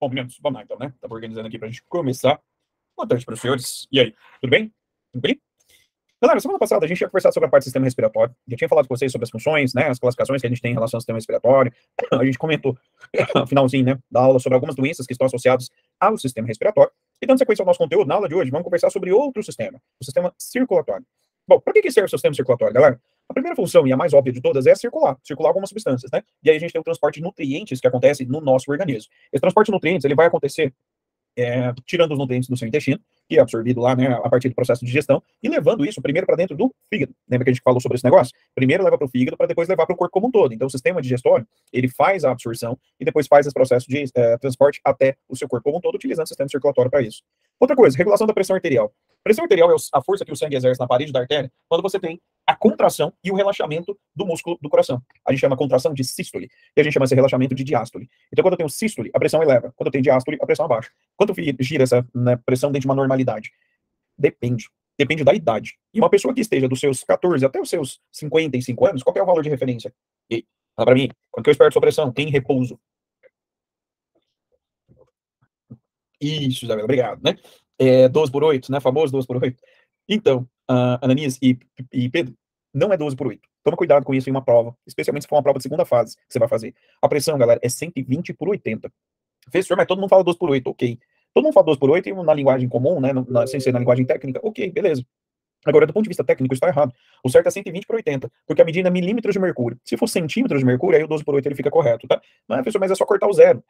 Bom, vamos lá então, né? Estava organizando aqui para a gente começar. Boa tarde para os senhores. E aí, tudo bem? Tudo bem? Galera, semana passada a gente tinha conversado sobre a parte do sistema respiratório. Já tinha falado com vocês sobre as funções, né? As classificações que a gente tem em relação ao sistema respiratório. A gente comentou no finalzinho, né? Da aula sobre algumas doenças que estão associadas ao sistema respiratório. E dando sequência ao nosso conteúdo, na aula de hoje, vamos conversar sobre outro sistema, o sistema circulatório. Bom, para que, que serve o sistema circulatório, galera? A primeira função, e a mais óbvia de todas, é circular, circular algumas substâncias, né? E aí a gente tem o transporte de nutrientes que acontece no nosso organismo. Esse transporte de nutrientes, ele vai acontecer é, tirando os nutrientes do seu intestino, que é absorvido lá, né, a partir do processo de digestão, e levando isso primeiro para dentro do fígado. Lembra que a gente falou sobre esse negócio? Primeiro leva para o fígado para depois levar para o corpo como um todo. Então, o sistema digestório, ele faz a absorção e depois faz esse processo de é, transporte até o seu corpo como um todo, utilizando o sistema circulatório para isso. Outra coisa, regulação da pressão arterial. Pressão arterial é a força que o sangue exerce na parede da artéria quando você tem a contração e o relaxamento do músculo do coração. A gente chama contração de sístole, e a gente chama esse relaxamento de diástole. Então, quando eu tenho sístole, a pressão eleva. Quando eu tenho diástole, a pressão abaixa. Quanto gira essa né, pressão dentro de uma normalidade? Depende. Depende da idade. E uma pessoa que esteja dos seus 14 até os seus 55 anos, qual é o valor de referência? E fala pra mim, quando eu espero sua pressão? Tem repouso. Isso, Isabela, obrigado, né? É, 12 por 8, né? Famoso 12 por 8. Então, uh, Ananias e, e Pedro, não é 12 por 8. Toma cuidado com isso em uma prova, especialmente se for uma prova de segunda fase que você vai fazer. A pressão, galera, é 120 por 80. Professor, mas todo mundo fala 12 por 8, ok. Todo mundo fala 12 por 8 e na linguagem comum, né, na, sem ser na linguagem técnica, ok, beleza. Agora, do ponto de vista técnico, está errado. O certo é 120 por 80, porque a medida é milímetros de mercúrio. Se for centímetros de mercúrio, aí o 12 por 8 ele fica correto, tá? Não é, professor, mas é só cortar o zero.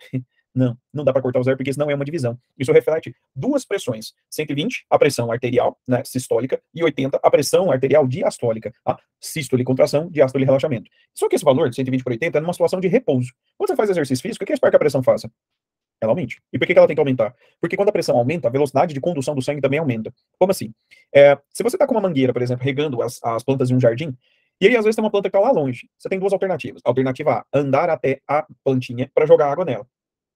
Não, não dá para cortar o zero, porque isso não é uma divisão. Isso reflete duas pressões. 120, a pressão arterial, né, sistólica, e 80, a pressão arterial diastólica. A sístole, contração, diástole, relaxamento. Só que esse valor de 120 por 80 é numa situação de repouso. Quando você faz exercício físico, o que espera que a pressão faça? Ela aumente. E por que, que ela tem que aumentar? Porque quando a pressão aumenta, a velocidade de condução do sangue também aumenta. Como assim? É, se você está com uma mangueira, por exemplo, regando as, as plantas de um jardim, e aí, às vezes, tem uma planta que está lá longe. Você tem duas alternativas. Alternativa A, andar até a plantinha para jogar água nela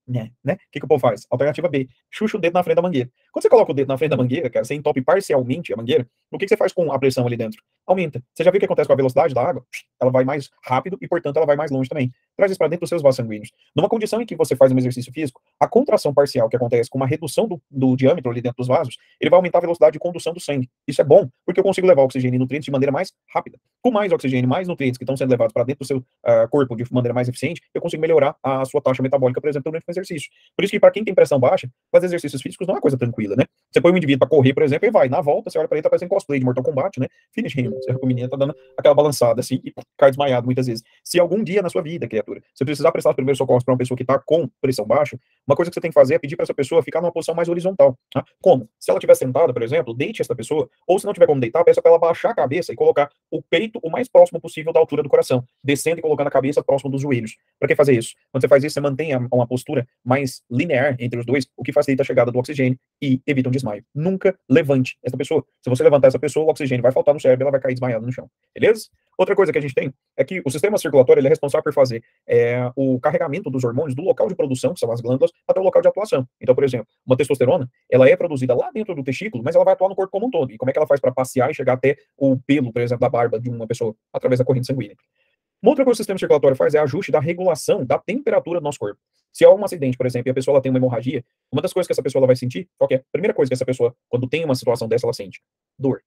né? né? O que, que o povo faz? Alternativa B, chucha o dedo na frente da mangueira. Quando você coloca o dedo na frente da mangueira, cara, você entope parcialmente a mangueira, o que, que você faz com a pressão ali dentro? Aumenta. Você já viu o que acontece com a velocidade da água? Ela vai mais rápido e, portanto, ela vai mais longe também. Traz isso para dentro dos seus vasos sanguíneos. Numa condição em que você faz um exercício físico, a contração parcial que acontece com uma redução do, do diâmetro ali dentro dos vasos, ele vai aumentar a velocidade de condução do sangue. Isso é bom, porque eu consigo levar oxigênio e nutrientes de maneira mais rápida. Com mais oxigênio mais nutrientes que estão sendo levados para dentro do seu uh, corpo de maneira mais eficiente, eu consigo melhorar a sua taxa metabólica, por exemplo, durante o exercício. Por isso que para quem tem pressão baixa, fazer exercícios físicos não é uma coisa tranquila, né? Você põe um indivíduo para correr, por exemplo, e vai, na volta, você olha para ele, tá parecendo cosplay de Mortal Kombat, né? Finish him. Você o menino tá dando aquela balançada assim e cai desmaiado muitas vezes. Se algum dia na sua vida, criatura, você precisar prestar os primeiros socorros para uma pessoa que está com pressão baixa, uma coisa que você tem que fazer é pedir para essa pessoa ficar numa posição mais horizontal. Tá? Como? Se ela estiver sentada, por exemplo, deite essa pessoa, ou se não tiver como deitar, peça para ela baixar a cabeça e colocar o peito o mais próximo possível da altura do coração, descendo e colocando a cabeça próximo dos joelhos. Para que fazer isso? Quando você faz isso, você mantém uma postura mais linear entre os dois, o que facilita a chegada do oxigênio e evita um desmaio. Nunca levante essa pessoa. Se você levantar essa pessoa, o oxigênio vai faltar no cérebro, ela vai cair desmaiada no chão. Beleza? Outra coisa que a gente tem é que o sistema circulatório é responsável por fazer é, o carregamento dos hormônios do local de produção, que são as glândulas, até o local de atuação. Então, por exemplo, uma testosterona, ela é produzida lá dentro do testículo, mas ela vai atuar no corpo como um todo. E como é que ela faz para passear e chegar até o pelo, por exemplo, da barba de uma pessoa através da corrente sanguínea? Uma outra coisa que o sistema circulatório faz é ajuste da regulação da temperatura do nosso corpo. Se há um acidente, por exemplo, e a pessoa tem uma hemorragia, uma das coisas que essa pessoa vai sentir, qual é? A primeira coisa que essa pessoa, quando tem uma situação dessa, ela sente? Dor.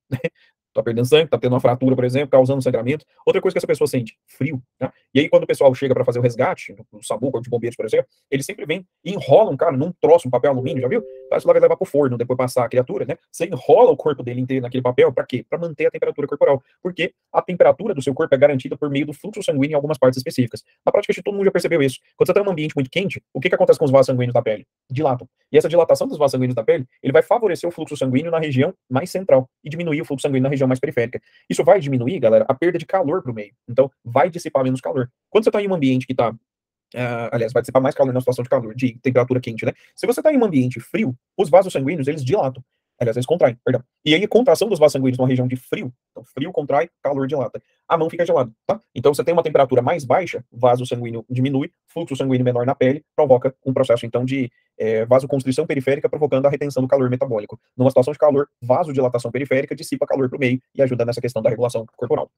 Tá perdendo sangue, tá tendo uma fratura, por exemplo, causando sangramento. Outra coisa que essa pessoa sente, frio. Tá? E aí, quando o pessoal chega para fazer o resgate, no SAMU, de Bombeiros, por exemplo, eles sempre vêm e enrolam, cara, num troço, um papel alumínio, já viu? Parece que lá vai levar pro forno, depois passar a criatura, né? Você enrola o corpo dele inteiro naquele papel, para quê? Para manter a temperatura corporal. Porque a temperatura do seu corpo é garantida por meio do fluxo sanguíneo em algumas partes específicas. Na prática, acho que todo mundo já percebeu isso. Quando você está em um ambiente muito quente, o que, que acontece com os vasos sanguíneos da pele? Dilatam. E essa dilatação dos vasos sanguíneos da pele, ele vai favorecer o fluxo sanguíneo na região mais central e diminuir o fluxo sanguíneo na região mais periférica. Isso vai diminuir, galera, a perda de calor para o meio. Então, vai dissipar menos calor. Quando você está em um ambiente que está Uh, aliás, vai dissipar mais calor na situação de calor, de temperatura quente, né? Se você está em um ambiente frio, os vasos sanguíneos, eles dilatam. Aliás, eles contraem, perdão. E aí, contração dos vasos sanguíneos numa região de frio, então frio contrai, calor dilata. A mão fica gelada, tá? Então, você tem uma temperatura mais baixa, vaso sanguíneo diminui, fluxo sanguíneo menor na pele, provoca um processo, então, de é, vasoconstrição periférica, provocando a retenção do calor metabólico. Numa situação de calor, vasodilatação periférica dissipa calor para o meio e ajuda nessa questão da regulação corporal.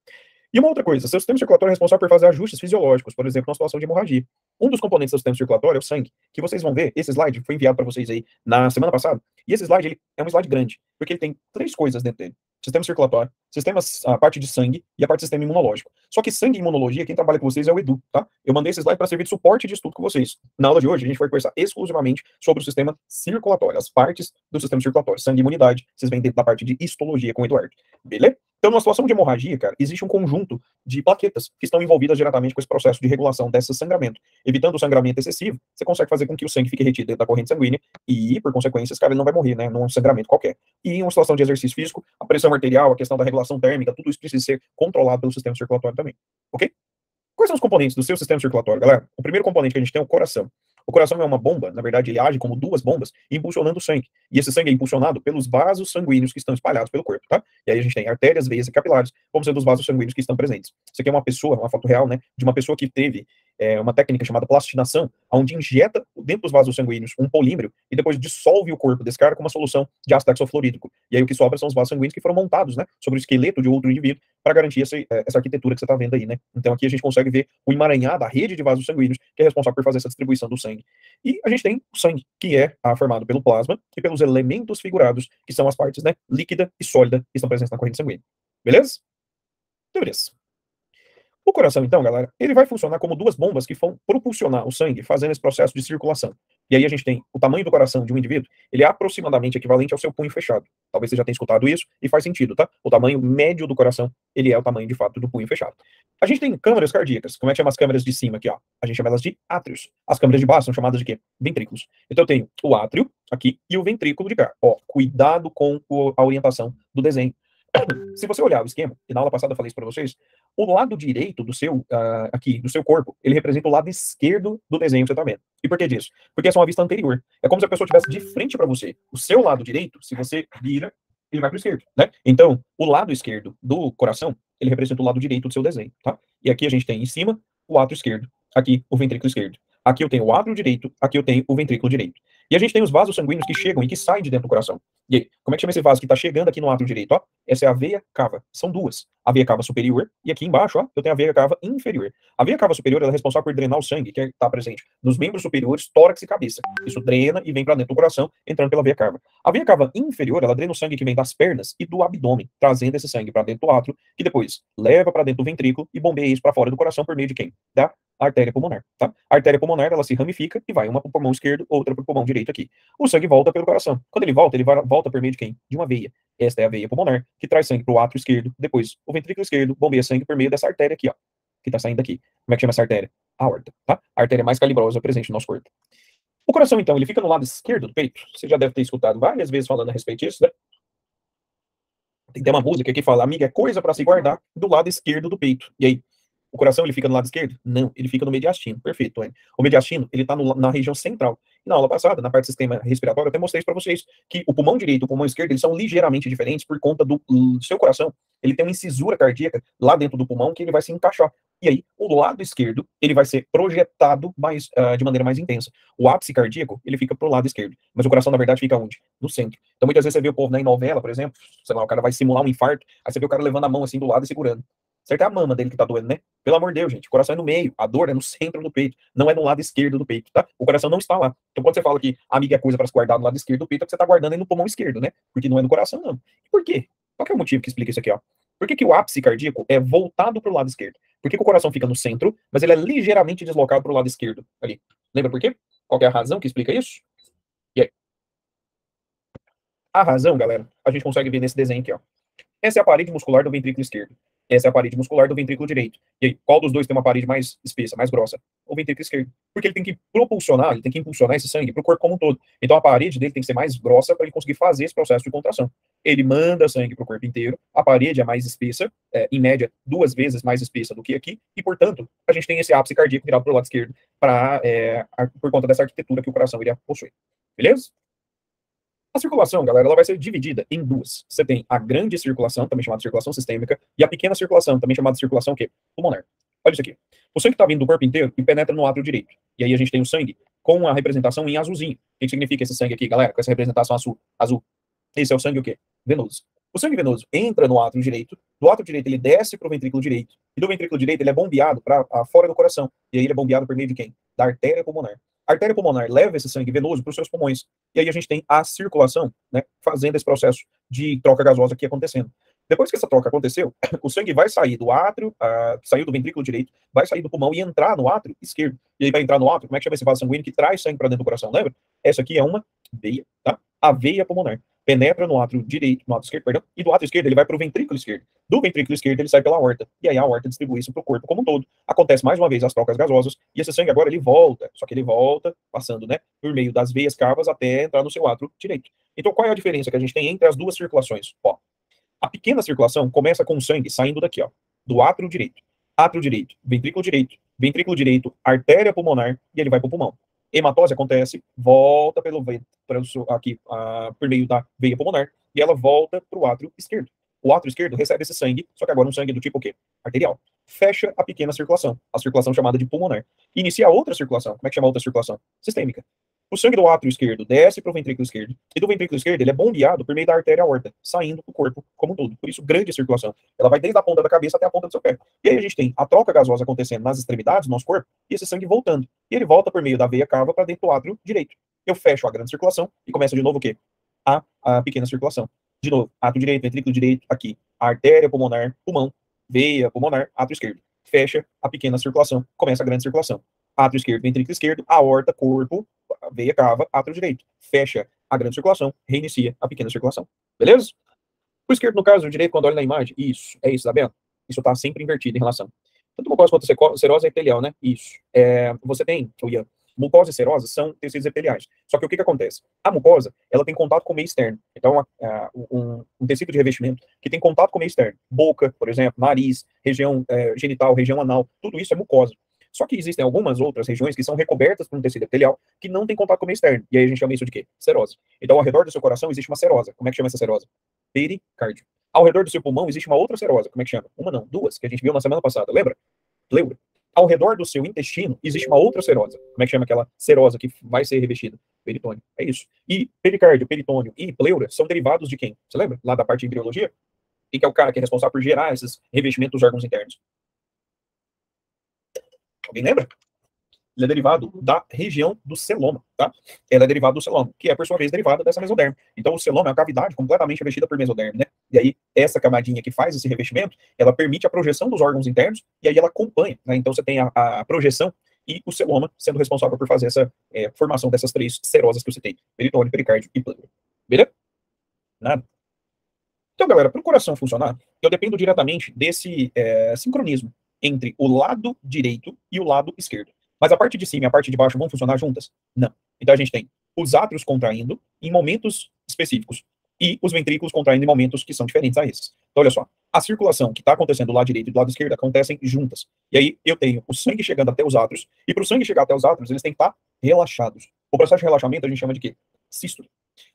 E uma outra coisa, seu sistema circulatório é responsável por fazer ajustes fisiológicos, por exemplo, na situação de hemorragia. Um dos componentes do sistema circulatório é o sangue, que vocês vão ver, esse slide foi enviado para vocês aí na semana passada, e esse slide ele é um slide grande, porque ele tem três coisas dentro dele. Sistema circulatório, sistema, a parte de sangue e a parte do sistema imunológico. Só que sangue e imunologia, quem trabalha com vocês é o Edu, tá? Eu mandei esse slide para servir de suporte de estudo com vocês. Na aula de hoje, a gente vai conversar exclusivamente sobre o sistema circulatório, as partes do sistema circulatório, sangue e imunidade. Vocês vêm dentro da parte de histologia com o Eduardo. Beleza? Então, numa situação de hemorragia, cara, existe um conjunto de plaquetas que estão envolvidas diretamente com esse processo de regulação desse sangramento. Evitando o sangramento excessivo, você consegue fazer com que o sangue fique retido dentro da corrente sanguínea e, por consequência, esse cara não vai morrer, né, num sangramento qualquer. E em uma situação de exercício físico, a pressão arterial, a questão da regulação térmica, tudo isso precisa ser controlado pelo sistema circulatório também. Ok? Quais são os componentes do seu sistema circulatório, galera? O primeiro componente que a gente tem é o coração. O coração é uma bomba, na verdade, ele age como duas bombas, impulsionando o sangue. E esse sangue é impulsionado pelos vasos sanguíneos que estão espalhados pelo corpo, tá? E aí a gente tem artérias, veias e capilares, como sendo os vasos sanguíneos que estão presentes. Isso aqui é uma pessoa, uma foto real, né, de uma pessoa que teve é, uma técnica chamada plastinação, onde injeta dentro dos vasos sanguíneos um polímero e depois dissolve o corpo desse cara com uma solução de ácido hexafluorídrico. E aí o que sobra são os vasos sanguíneos que foram montados, né, sobre o esqueleto de outro indivíduo para garantir essa, é, essa arquitetura que você está vendo aí, né. Então aqui a gente consegue ver o emaranhar da rede de vasos sanguíneos que é responsável por fazer essa distribuição do sangue. E a gente tem o sangue, que é ah, formado pelo plasma e pelos elementos figurados, que são as partes, né, líquida e sólida que estão presentes na corrente sanguínea. Beleza? Então, beleza. O coração, então, galera, ele vai funcionar como duas bombas que vão propulsionar o sangue, fazendo esse processo de circulação. E aí a gente tem o tamanho do coração de um indivíduo, ele é aproximadamente equivalente ao seu punho fechado. Talvez você já tenha escutado isso, e faz sentido, tá? O tamanho médio do coração, ele é o tamanho, de fato, do punho fechado. A gente tem câmaras cardíacas. Como é que chama as câmaras de cima aqui, ó? A gente chama elas de átrios. As câmaras de baixo são chamadas de quê? Ventrículos. Então eu tenho o átrio aqui e o ventrículo de cá. Ó, cuidado com a orientação do desenho. Se você olhar o esquema, e na aula passada eu falei isso para vocês, o lado direito do seu, uh, aqui, do seu corpo, ele representa o lado esquerdo do desenho que você está vendo. E por que disso? Porque essa é uma vista anterior. É como se a pessoa estivesse de frente para você. O seu lado direito, se você vira, ele vai para o esquerdo, né? Então, o lado esquerdo do coração, ele representa o lado direito do seu desenho, tá? E aqui a gente tem em cima o átrio esquerdo, aqui o ventrículo esquerdo. Aqui eu tenho o átrio direito, aqui eu tenho o ventrículo direito. E a gente tem os vasos sanguíneos que chegam e que saem de dentro do coração. E aí, como é que chama esse vaso que está chegando aqui no átrio direito? Ó, essa é a veia cava. São duas. A veia cava superior e aqui embaixo, ó, eu tenho a veia cava inferior. A veia cava superior é responsável por drenar o sangue que está presente nos membros superiores, tórax e cabeça. Isso drena e vem para dentro do coração, entrando pela veia cava. A veia cava inferior, ela drena o sangue que vem das pernas e do abdômen, trazendo esse sangue para dentro do átrio, que depois leva para dentro do ventrículo e bombeia isso para fora do coração por meio de quem? Da artéria pulmonar, tá? A artéria pulmonar, ela se ramifica e vai uma para o pulmão esquerdo, outra para o pulmão direito aqui. O sangue volta pelo coração. Quando ele volta, ele volta por meio de quem? De uma veia. Esta é a veia pulmonar, que traz sangue para o átrio esquerdo, depois o ventrículo esquerdo bombeia sangue por meio dessa artéria aqui, ó, que está saindo daqui. Como é que chama essa artéria? A aorta, tá? A artéria mais calibrosa presente no nosso corpo. O coração, então, ele fica no lado esquerdo do peito. Você já deve ter escutado várias vezes falando a respeito disso, né? Tem ter uma música que fala, amiga, é coisa para se guardar do lado esquerdo do peito. E aí, o coração ele fica no lado esquerdo? Não, ele fica no mediastino. Perfeito, Tony. O mediastino, ele está na região central. E na aula passada, na parte do sistema respiratório, eu até mostrei para vocês que o pulmão direito e o pulmão esquerdo, eles são ligeiramente diferentes por conta do, do seu coração. Ele tem uma incisura cardíaca lá dentro do pulmão que ele vai se encaixar. E aí, o lado esquerdo, ele vai ser projetado mais, uh, de maneira mais intensa. O ápice cardíaco, ele fica pro lado esquerdo. Mas o coração, na verdade, fica onde? No centro. Então, muitas vezes você vê o povo né, em novela, por exemplo, sei lá, o cara vai simular um infarto, aí você vê o cara levando a mão assim do lado e segurando. Certo? É a mama dele que tá doendo, né? Pelo amor de Deus, gente. O coração é no meio, a dor é no centro do peito, não é no lado esquerdo do peito, tá? O coração não está lá. Então, quando você fala que amiga é coisa para se guardar no lado esquerdo do peito, é que você tá guardando aí no pulmão esquerdo, né? Porque não é no coração, não. E por quê? Qual é o motivo que explica isso aqui, ó? Por que, que o ápice cardíaco é voltado para o lado esquerdo? Por que, que, o coração fica no centro, mas ele é ligeiramente deslocado para o lado esquerdo ali? Lembra por quê? Qual é a razão que explica isso? E aí? A razão, galera, a gente consegue ver nesse desenho aqui, ó. Essa é a parede muscular do ventrículo esquerdo. Essa é a parede muscular do ventrículo direito. E aí, qual dos dois tem uma parede mais espessa, mais grossa? O ventrículo esquerdo. Porque ele tem que propulsionar, ele tem que impulsionar esse sangue para o corpo como um todo. Então a parede dele tem que ser mais grossa para ele conseguir fazer esse processo de contração. Ele manda sangue para o corpo inteiro, a parede é mais espessa, é, em média, duas vezes mais espessa do que aqui, e portanto, a gente tem esse ápice cardíaco virado para o lado esquerdo, pra, é, por conta dessa arquitetura que o coração iria possuir. Beleza? A circulação, galera, ela vai ser dividida em duas. Você tem a grande circulação, também chamada circulação sistêmica, e a pequena circulação, também chamada circulação o quê? pulmonar. Olha isso aqui. O sangue está vindo do corpo inteiro e penetra no átrio direito. E aí a gente tem o sangue com a representação em azulzinho. O que significa esse sangue aqui, galera? Com essa representação azul. azul. Esse é o sangue o quê? Venoso. O sangue venoso entra no átrio direito, do átrio direito ele desce para o ventrículo direito, e do ventrículo direito ele é bombeado para fora do coração. E aí ele é bombeado por meio de quem? Da artéria pulmonar. A artéria pulmonar leva esse sangue venoso para os seus pulmões. E aí a gente tem a circulação, né, fazendo esse processo de troca gasosa aqui acontecendo. Depois que essa troca aconteceu, o sangue vai sair do átrio, uh, saiu do ventrículo direito, vai sair do pulmão e entrar no átrio esquerdo. E aí vai entrar no átrio, como é que chama esse vaso sanguíneo que traz sangue para dentro do coração, lembra? Essa aqui é uma veia, tá? A veia pulmonar penetra no átrio direito, no átrio esquerdo, perdão, e do átrio esquerdo ele vai para o ventrículo esquerdo. Do ventrículo esquerdo ele sai pela aorta, e aí a aorta distribui isso para o corpo como um todo. Acontece mais uma vez as trocas gasosas, e esse sangue agora ele volta, só que ele volta passando, né, por meio das veias cavas até entrar no seu átrio direito. Então qual é a diferença que a gente tem entre as duas circulações? Ó, a pequena circulação começa com o sangue saindo daqui, ó, do átrio direito. Átrio direito, ventrículo direito, ventrículo direito, artéria pulmonar, e ele vai para o pulmão hematose acontece, volta pelo aqui uh, por meio da veia pulmonar e ela volta para o átrio esquerdo. O átrio esquerdo recebe esse sangue, só que agora um sangue do tipo o quê? Arterial. Fecha a pequena circulação, a circulação chamada de pulmonar. Inicia outra circulação. Como é que chama outra circulação? Sistêmica. O sangue do átrio esquerdo desce para o ventrículo esquerdo, e do ventrículo esquerdo ele é bombeado por meio da artéria aorta, saindo do corpo como um todo. Por isso, grande circulação. Ela vai desde a ponta da cabeça até a ponta do seu pé. E aí a gente tem a troca gasosa acontecendo nas extremidades do nosso corpo, e esse sangue voltando. E ele volta por meio da veia cava para dentro do átrio direito. Eu fecho a grande circulação e começa de novo o quê? A, a pequena circulação. De novo, átrio direito, ventrículo direito, aqui. Artéria pulmonar, pulmão, veia pulmonar, átrio esquerdo. Fecha a pequena circulação, começa a grande circulação átrio esquerdo, ventrículo esquerdo, aorta, corpo, veia cava, átrio direito. Fecha a grande circulação, reinicia a pequena circulação. Beleza? O esquerdo, no caso, o direito, quando olha na imagem, isso, é isso, tá vendo? Isso está sempre invertido em relação. Tanto mucosa quanto serose é epitelial, né? Isso. É, você tem, eu ia, mucosa e serose são tecidos epiteliais. Só que o que, que acontece? A mucosa, ela tem contato com o meio externo. Então, um, um, tecido de revestimento que tem contato com o meio externo. Boca, por exemplo, nariz, região é, genital, região anal, tudo isso é mucosa. Só que existem algumas outras regiões que são recobertas por um tecido epitelial que não tem contato com o meio externo. E aí a gente chama isso de quê? Serose. Então, ao redor do seu coração existe uma serosa. Como é que chama essa serosa? Pericárdio. Ao redor do seu pulmão existe uma outra serosa. Como é que chama? Uma não, duas, que a gente viu na semana passada. Lembra? Pleura. Ao redor do seu intestino existe uma outra serosa. Como é que chama aquela serosa que vai ser revestida? Peritônio. É isso. E pericárdio, peritônio e pleura são derivados de quem? Você lembra? Lá da parte de embriologia? Quem que é o cara que é responsável por gerar esses revestimentos dos órgãos internos? Alguém lembra? Ele é derivado da região do celoma, tá? Ela é derivada do celoma, que é, por sua vez, derivada dessa mesoderme. Então, o celoma é uma cavidade completamente revestida por mesoderme, né? E aí, essa camadinha que faz esse revestimento, ela permite a projeção dos órgãos internos, e aí ela acompanha, né? Então, você tem a, a projeção e o celoma sendo responsável por fazer essa é, formação dessas três serosas que eu citei, peritônio, pericárdio e pleuro. Beleza? Nada. Então, galera, para o coração funcionar, eu dependo diretamente desse é, sincronismo entre o lado direito e o lado esquerdo. Mas a parte de cima e a parte de baixo vão funcionar juntas? Não. Então a gente tem os átrios contraindo em momentos específicos e os ventrículos contraindo em momentos que são diferentes a esses. Então, olha só, a circulação que está acontecendo do lado direito e do lado esquerdo acontecem juntas. E aí eu tenho o sangue chegando até os átrios, e para o sangue chegar até os átrios, eles têm que estar tá relaxados. O processo de relaxamento a gente chama de quê? Sístole.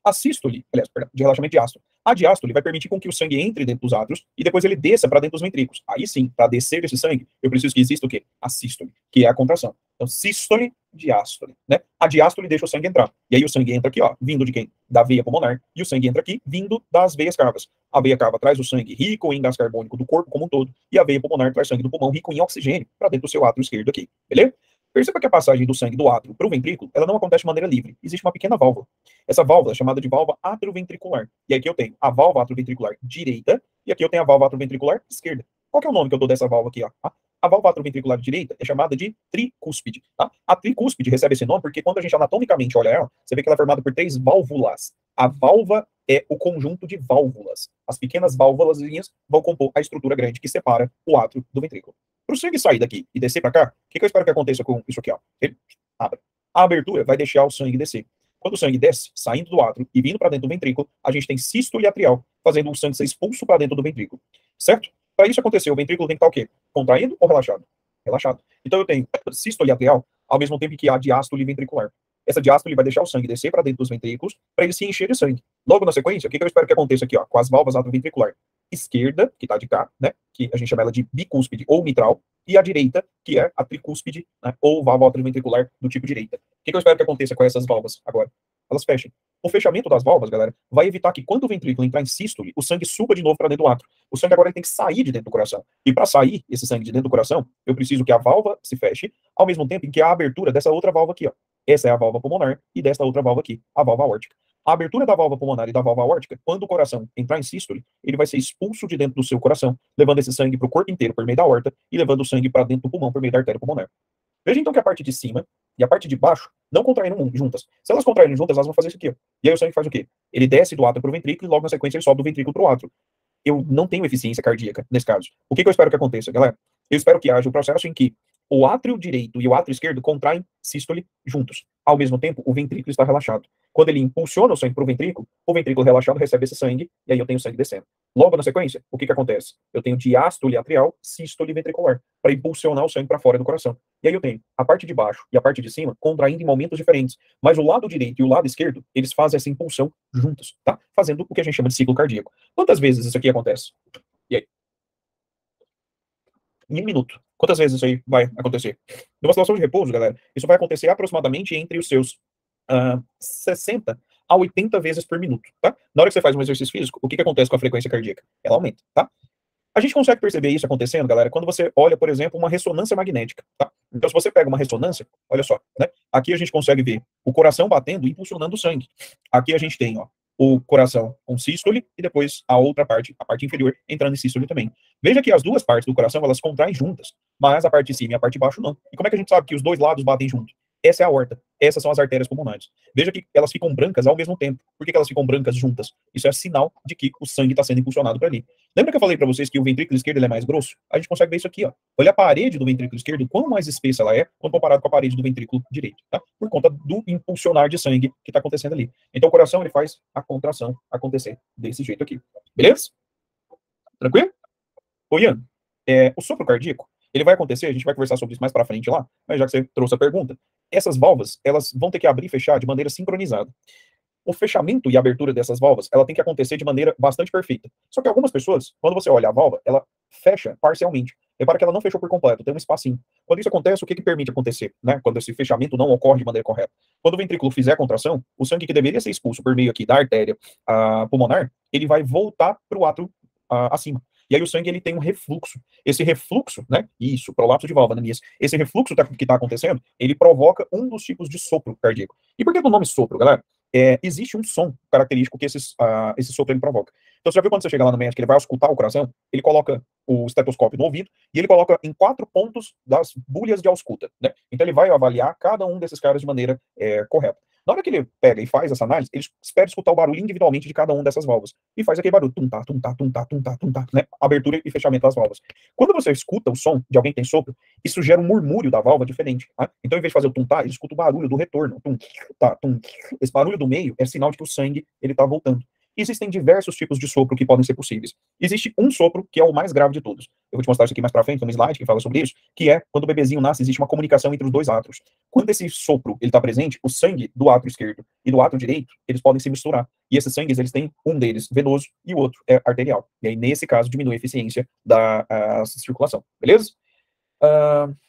A sístole, aliás, perdão, de relaxamento diástole. A diástole vai permitir com que o sangue entre dentro dos átrios e depois ele desça para dentro dos ventrículos. Aí sim, para descer esse sangue, eu preciso que exista o quê? A sístole, que é a contração. Então, sístole, diástole, né? A diástole deixa o sangue entrar. E aí o sangue entra aqui, ó, vindo de quem? Da veia pulmonar. E o sangue entra aqui, vindo das veias cavas. A veia cava traz o sangue rico em gás carbônico do corpo como um todo, e a veia pulmonar traz sangue do pulmão rico em oxigênio para dentro do seu átrio esquerdo aqui, beleza? Perceba que a passagem do sangue do átrio para o ventrículo, ela não acontece de maneira livre. Existe uma pequena válvula. Essa válvula é chamada de válvula atrioventricular. E aqui eu tenho a válvula atrioventricular direita e aqui eu tenho a válvula atrioventricular esquerda. Qual é o nome que eu dou dessa válvula aqui? Ó? A válvula atrioventricular direita é chamada de tricúspide. Tá? A tricúspide recebe esse nome porque quando a gente anatomicamente olha ela, você vê que ela é formada por três válvulas. A válvula é o conjunto de válvulas. As pequenas válvulas vão compor a estrutura grande que separa o átrio do ventrículo. Para o sangue sair daqui e descer para cá, o que, que, eu espero que aconteça com isso aqui? Ó? Ele abre. A abertura vai deixar o sangue descer. Quando o sangue desce, saindo do átrio e vindo para dentro do ventrículo, a gente tem sístole atrial, fazendo o sangue ser expulso para dentro do ventrículo. Certo? Para isso acontecer, o ventrículo tem que estar o quê? Contraído ou relaxado? Relaxado. Então eu tenho sístole atrial, ao mesmo tempo que há diástole ventricular. Essa diástole vai deixar o sangue descer para dentro dos ventrículos, para ele se encher de sangue. Logo na sequência, o que, que eu espero que aconteça aqui, ó, com as válvulas atrioventricular? esquerda, que está de cá, né, que a gente chama ela de bicúspide ou mitral, e a direita, que é a tricúspide, né, ou válvula atrioventricular do tipo direita. O que, que eu espero que aconteça com essas válvulas agora? Elas fechem. O fechamento das válvulas, galera, vai evitar que quando o ventrículo entrar em sístole, o sangue suba de novo para dentro do átrio. O sangue agora tem que sair de dentro do coração. E para sair esse sangue de dentro do coração, eu preciso que a válvula se feche, ao mesmo tempo em que a abertura dessa outra válvula aqui, ó. Essa é a válvula pulmonar e desta outra válvula aqui, a válvula aórtica. A abertura da válvula pulmonar e da válvula aórtica, quando o coração entrar em sístole, ele vai ser expulso de dentro do seu coração, levando esse sangue para o corpo inteiro por meio da aorta e levando o sangue para dentro do pulmão por meio da artéria pulmonar. Veja então que a parte de cima e a parte de baixo não contraíram juntas. Se elas contraírem juntas, elas vão fazer isso aqui. Ó. E aí o sangue faz o quê? Ele desce do átrio para o ventrículo e logo na sequência ele sobe do ventrículo para o átrio. Eu não tenho eficiência cardíaca nesse caso. O que, que eu espero que aconteça, galera? Eu espero que haja o um processo em que o átrio direito e o átrio esquerdo contraem sístole juntos. Ao mesmo tempo, o ventrículo está relaxado. Quando ele impulsiona o sangue para o ventrículo, o ventrículo relaxado recebe esse sangue e aí eu tenho sangue descendo. Logo na sequência, o que, que acontece? Eu tenho diástole atrial, sístole ventricular, para impulsionar o sangue para fora do coração. E aí eu tenho a parte de baixo e a parte de cima contraindo em momentos diferentes. Mas o lado direito e o lado esquerdo, eles fazem essa impulsão juntos, tá? Fazendo o que a gente chama de ciclo cardíaco. Quantas vezes isso aqui acontece? E aí? Em um minuto. Quantas vezes isso aí vai acontecer? Numa situação de repouso, galera, isso vai acontecer aproximadamente entre os seus uh, 60 a 80 vezes por minuto, tá? Na hora que você faz um exercício físico, o que, que acontece com a frequência cardíaca? Ela aumenta, tá? A gente consegue perceber isso acontecendo, galera, quando você olha, por exemplo, uma ressonância magnética, tá? Então, se você pega uma ressonância, olha só, né? Aqui a gente consegue ver o coração batendo e impulsionando o sangue. Aqui a gente tem, ó, o coração com sístole e depois a outra parte, a parte inferior, entrando em sístole também. Veja que as duas partes do coração, elas contraem juntas, mas a parte de cima e a parte de baixo não. E como é que a gente sabe que os dois lados batem junto? Essa é a aorta. Essas são as artérias pulmonares. Veja que elas ficam brancas ao mesmo tempo. Por que, que elas ficam brancas juntas? Isso é sinal de que o sangue está sendo impulsionado para ali. Lembra que eu falei para vocês que o ventrículo esquerdo é mais grosso? A gente consegue ver isso aqui, ó. Olha a parede do ventrículo esquerdo, quão mais espessa ela é, quando comparado com a parede do ventrículo direito, tá? Por conta do impulsionar de sangue que está acontecendo ali. Então o coração ele faz a contração acontecer desse jeito aqui. Beleza? Tranquilo? Ô Ian, é, o sopro cardíaco, ele vai acontecer, a gente vai conversar sobre isso mais para frente lá, mas já que você trouxe a pergunta, essas válvulas, elas vão ter que abrir e fechar de maneira sincronizada. O fechamento e abertura dessas válvulas, ela tem que acontecer de maneira bastante perfeita. Só que algumas pessoas, quando você olha a válvula, ela fecha parcialmente. Repara que ela não fechou por completo, tem um espacinho. Quando isso acontece, o que, que permite acontecer? Né? Quando esse fechamento não ocorre de maneira correta. Quando o ventrículo fizer a contração, o sangue que deveria ser expulso por meio aqui da artéria a, pulmonar, ele vai voltar para o átrio acima. E aí o sangue ele tem um refluxo. Esse refluxo, né? Isso, prolapso de válvula, anemias. Esse refluxo tá, que está acontecendo, ele provoca um dos tipos de sopro cardíaco. E por que o nome sopro, galera? É, existe um som característico que esses, uh, esse sopro ele provoca. Então, você já viu quando você chega lá no médico, ele vai escutar o coração, ele coloca o estetoscópio no ouvido e ele coloca em quatro pontos das bulhas de ausculta, né? Então, ele vai avaliar cada um desses caras de maneira é, correta. Na hora que ele pega e faz essa análise, ele espera escutar o barulho individualmente de cada uma dessas válvulas. E faz aquele barulho, tum tá, tum tá, tum tá, tum tá, tum tá, né? Abertura e fechamento das válvulas. Quando você escuta o som de alguém que tem sopro, isso gera um murmúrio da válvula diferente. Tá? Então, em vez de fazer o tum tá, ele escuta o barulho do retorno, tum tá, tum. Esse barulho do meio é sinal de que o sangue ele tá voltando existem diversos tipos de sopro que podem ser possíveis. Existe um sopro que é o mais grave de todos. Eu vou te mostrar isso aqui mais para frente, um slide que fala sobre isso, que é quando o bebezinho nasce, existe uma comunicação entre os dois átrios. Quando esse sopro está presente, o sangue do átrio esquerdo e do átrio direito, eles podem se misturar. E esses sangues, eles têm um deles venoso e o outro é arterial. E aí, nesse caso, diminui a eficiência da circulação. Beleza?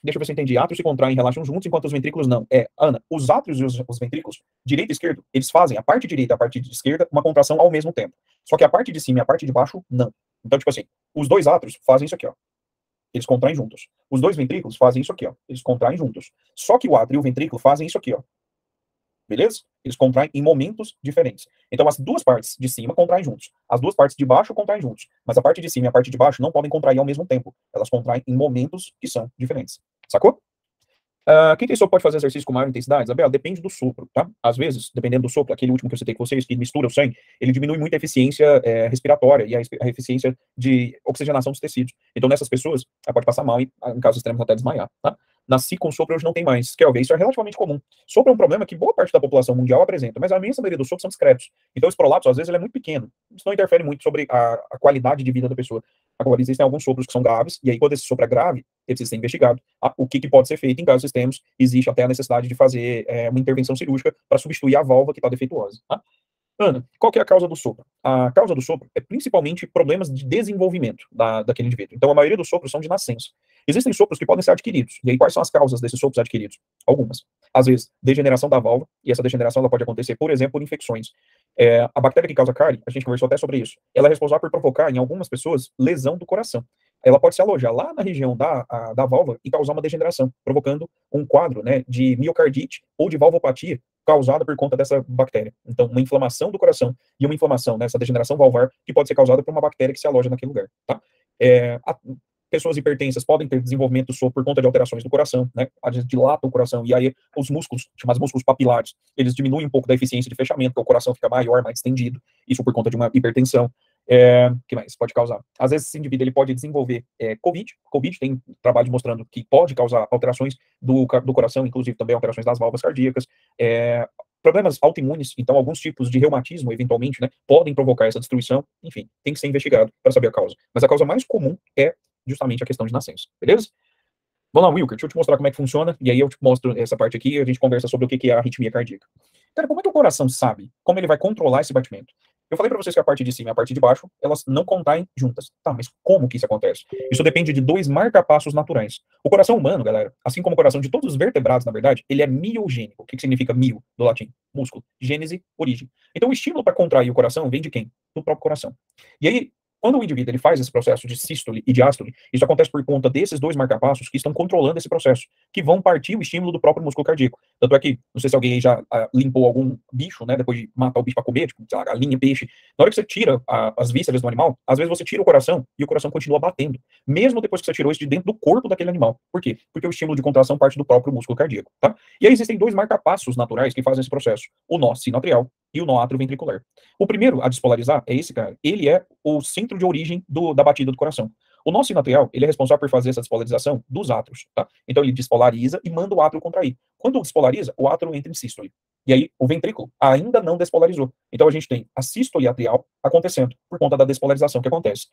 Deixa eu ver se eu entendi. Átrios se contraem e relaxam juntos, enquanto os ventrículos não. É, Ana, os átrios e os, os, ventrículos, direito e esquerdo, eles fazem a parte direita e a parte esquerda uma contração ao mesmo tempo. Só que a parte de cima e a parte de baixo, não. Então, tipo assim, os dois átrios fazem isso aqui, ó. Eles contraem juntos. Os dois ventrículos fazem isso aqui, ó. Eles contraem juntos. Só que o átrio e o ventrículo fazem isso aqui, ó. Beleza? Eles contraem em momentos diferentes. Então, as duas partes de cima contraem juntos. As duas partes de baixo contraem juntos. Mas a parte de cima e a parte de baixo não podem contrair ao mesmo tempo. Elas contraem em momentos que são diferentes. Sacou? Uh, quem tem sopro pode fazer exercício com maior intensidade? Isabel, depende do sopro, tá? Às vezes, dependendo do sopro, aquele último que eu citei com vocês, que mistura o sangue, ele diminui muito a eficiência é, respiratória e a, a, eficiência de oxigenação dos tecidos. Então, nessas pessoas, ela pode passar mal e, em casos extremos, até desmaiar, tá? Nasci com sopro, hoje não tem mais. Quer ver? Isso é relativamente comum. Sopro é um problema que boa parte da população mundial apresenta, mas a imensa maioria dos sopros são discretos. Então, esse prolapso, às vezes, ele é muito pequeno. Isso não interfere muito sobre a, a qualidade de vida da pessoa. Agora, existem alguns sopros que são graves, e aí, quando esse sopro é grave, ele precisa ser investigado. Ah, o que, que, pode ser feito em casos extremos? Existe até a necessidade de fazer é, uma intervenção cirúrgica para substituir a válvula que está defeituosa. Tá? Ana, qual que é a causa do sopro? A causa do sopro é principalmente problemas de desenvolvimento da, daquele indivíduo. Então, a maioria dos sopros são de nascença. Existem sopros que podem ser adquiridos. E aí, quais são as causas desses sopros adquiridos? Algumas. às vezes, degeneração da válvula, e essa degeneração ela pode acontecer, por exemplo, por infecções. É, a bactéria que causa cárie, a gente conversou até sobre isso, ela é responsável por provocar, em algumas pessoas, lesão do coração. Ela pode se alojar lá na região da, a, da válvula e causar uma degeneração, provocando um quadro né, de miocardite ou de valvopatia causada por conta dessa bactéria. Então, uma inflamação do coração e uma inflamação, né, degeneração valvar, que pode ser causada por uma bactéria que se aloja naquele lugar, tá? É, a, pessoas hipertensas podem ter desenvolvimento só por conta de alterações do coração, né? Às vezes dilata o coração, e aí os músculos, chamados músculos papilares, eles diminuem um pouco da eficiência de fechamento, porque o coração fica maior, mais estendido, isso por conta de uma hipertensão. É, que mais pode causar? Às vezes esse indivíduo ele pode desenvolver é, COVID. COVID tem trabalhos mostrando que pode causar alterações do, do coração, inclusive também alterações das válvulas cardíacas. É, problemas autoimunes, então alguns tipos de reumatismo, eventualmente, né, podem provocar essa destruição. Enfim, tem que ser investigado para saber a causa. Mas a causa mais comum é justamente a questão de nascença, beleza? Vamos lá, Wilker, deixa eu te mostrar como é que funciona, e aí eu te mostro essa parte aqui e a gente conversa sobre o que é a arritmia cardíaca. Cara, como é que o coração sabe como ele vai controlar esse batimento? Eu falei para vocês que a parte de cima e a parte de baixo, elas não contraem juntas. Tá, mas como que isso acontece? Isso depende de dois marcapassos naturais. O coração humano, galera, assim como o coração de todos os vertebrados, na verdade, ele é miogênico. O que, que significa mio, do latim? Músculo. Gênese, origem. Então, o estímulo para contrair o coração vem de quem? Do próprio coração. E aí, quando o indivíduo ele faz esse processo de sístole e diástole, isso acontece por conta desses dois marcapassos que estão controlando esse processo, que vão partir o estímulo do próprio músculo cardíaco. Tanto é que, não sei se alguém já ah, limpou algum bicho, né, depois de matar o bicho para comer, tipo, lá, galinha, peixe. Na hora que você tira a, as vísceras do animal, às vezes você tira o coração e o coração continua batendo, mesmo depois que você tirou isso de dentro do corpo daquele animal. Por quê? Porque o estímulo de contração parte do próprio músculo cardíaco, tá? E aí existem dois marcapassos naturais que fazem esse processo, o nó sinoatrial e o nó atrioventricular. O primeiro a despolarizar é esse cara. Ele é o centro de origem do, da batida do coração. O nó sinoatrial, ele é responsável por fazer essa despolarização dos átrios, tá? Então ele despolariza e manda o átrio contrair. Quando despolariza, o átrio entra em sístole. E aí o ventrículo ainda não despolarizou. Então a gente tem a sístole atrial acontecendo por conta da despolarização que acontece.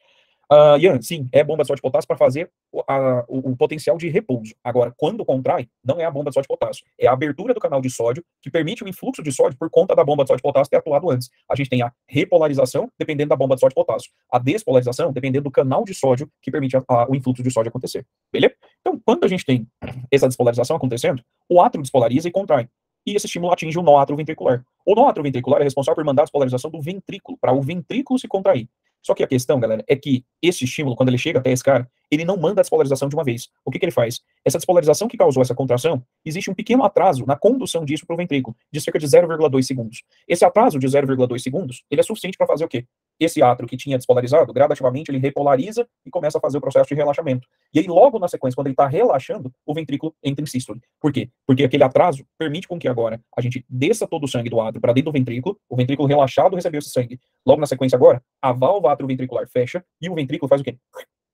Uh, Ian, sim, é bomba de sódio de potássio para fazer o, a, o, o, potencial de repouso. Agora, quando contrai, não é a bomba de sódio de potássio, é a abertura do canal de sódio que permite o influxo de sódio por conta da bomba de sódio de potássio ter atuado antes. A gente tem a repolarização, dependendo da bomba de sódio de potássio. A despolarização, dependendo do canal de sódio que permite a, a, o influxo de sódio acontecer. Beleza? Então, quando a gente tem essa despolarização acontecendo, o átrio despolariza e contrai. E esse estímulo atinge o nó atrioventricular. O nó atrioventricular é responsável por mandar a despolarização do ventrículo, para o ventrículo se contrair. Só que a questão, galera, é que esse estímulo, quando ele chega até esse cara, ele não manda a despolarização de uma vez. O que, que ele faz? Essa despolarização que causou essa contração, existe um pequeno atraso na condução disso para o ventrículo, de cerca de 0,2 segundos. Esse atraso de 0,2 segundos, ele é suficiente para fazer o quê? Esse átrio que tinha despolarizado, gradativamente ele repolariza e começa a fazer o processo de relaxamento. E aí, logo na sequência, quando ele está relaxando, o ventrículo entra em sístole. Por quê? Porque aquele atraso permite com que agora a gente desça todo o sangue do átrio para dentro do ventrículo, o ventrículo relaxado recebeu esse sangue. Logo na sequência agora, a válvula atrioventricular fecha e o ventrículo faz o quê?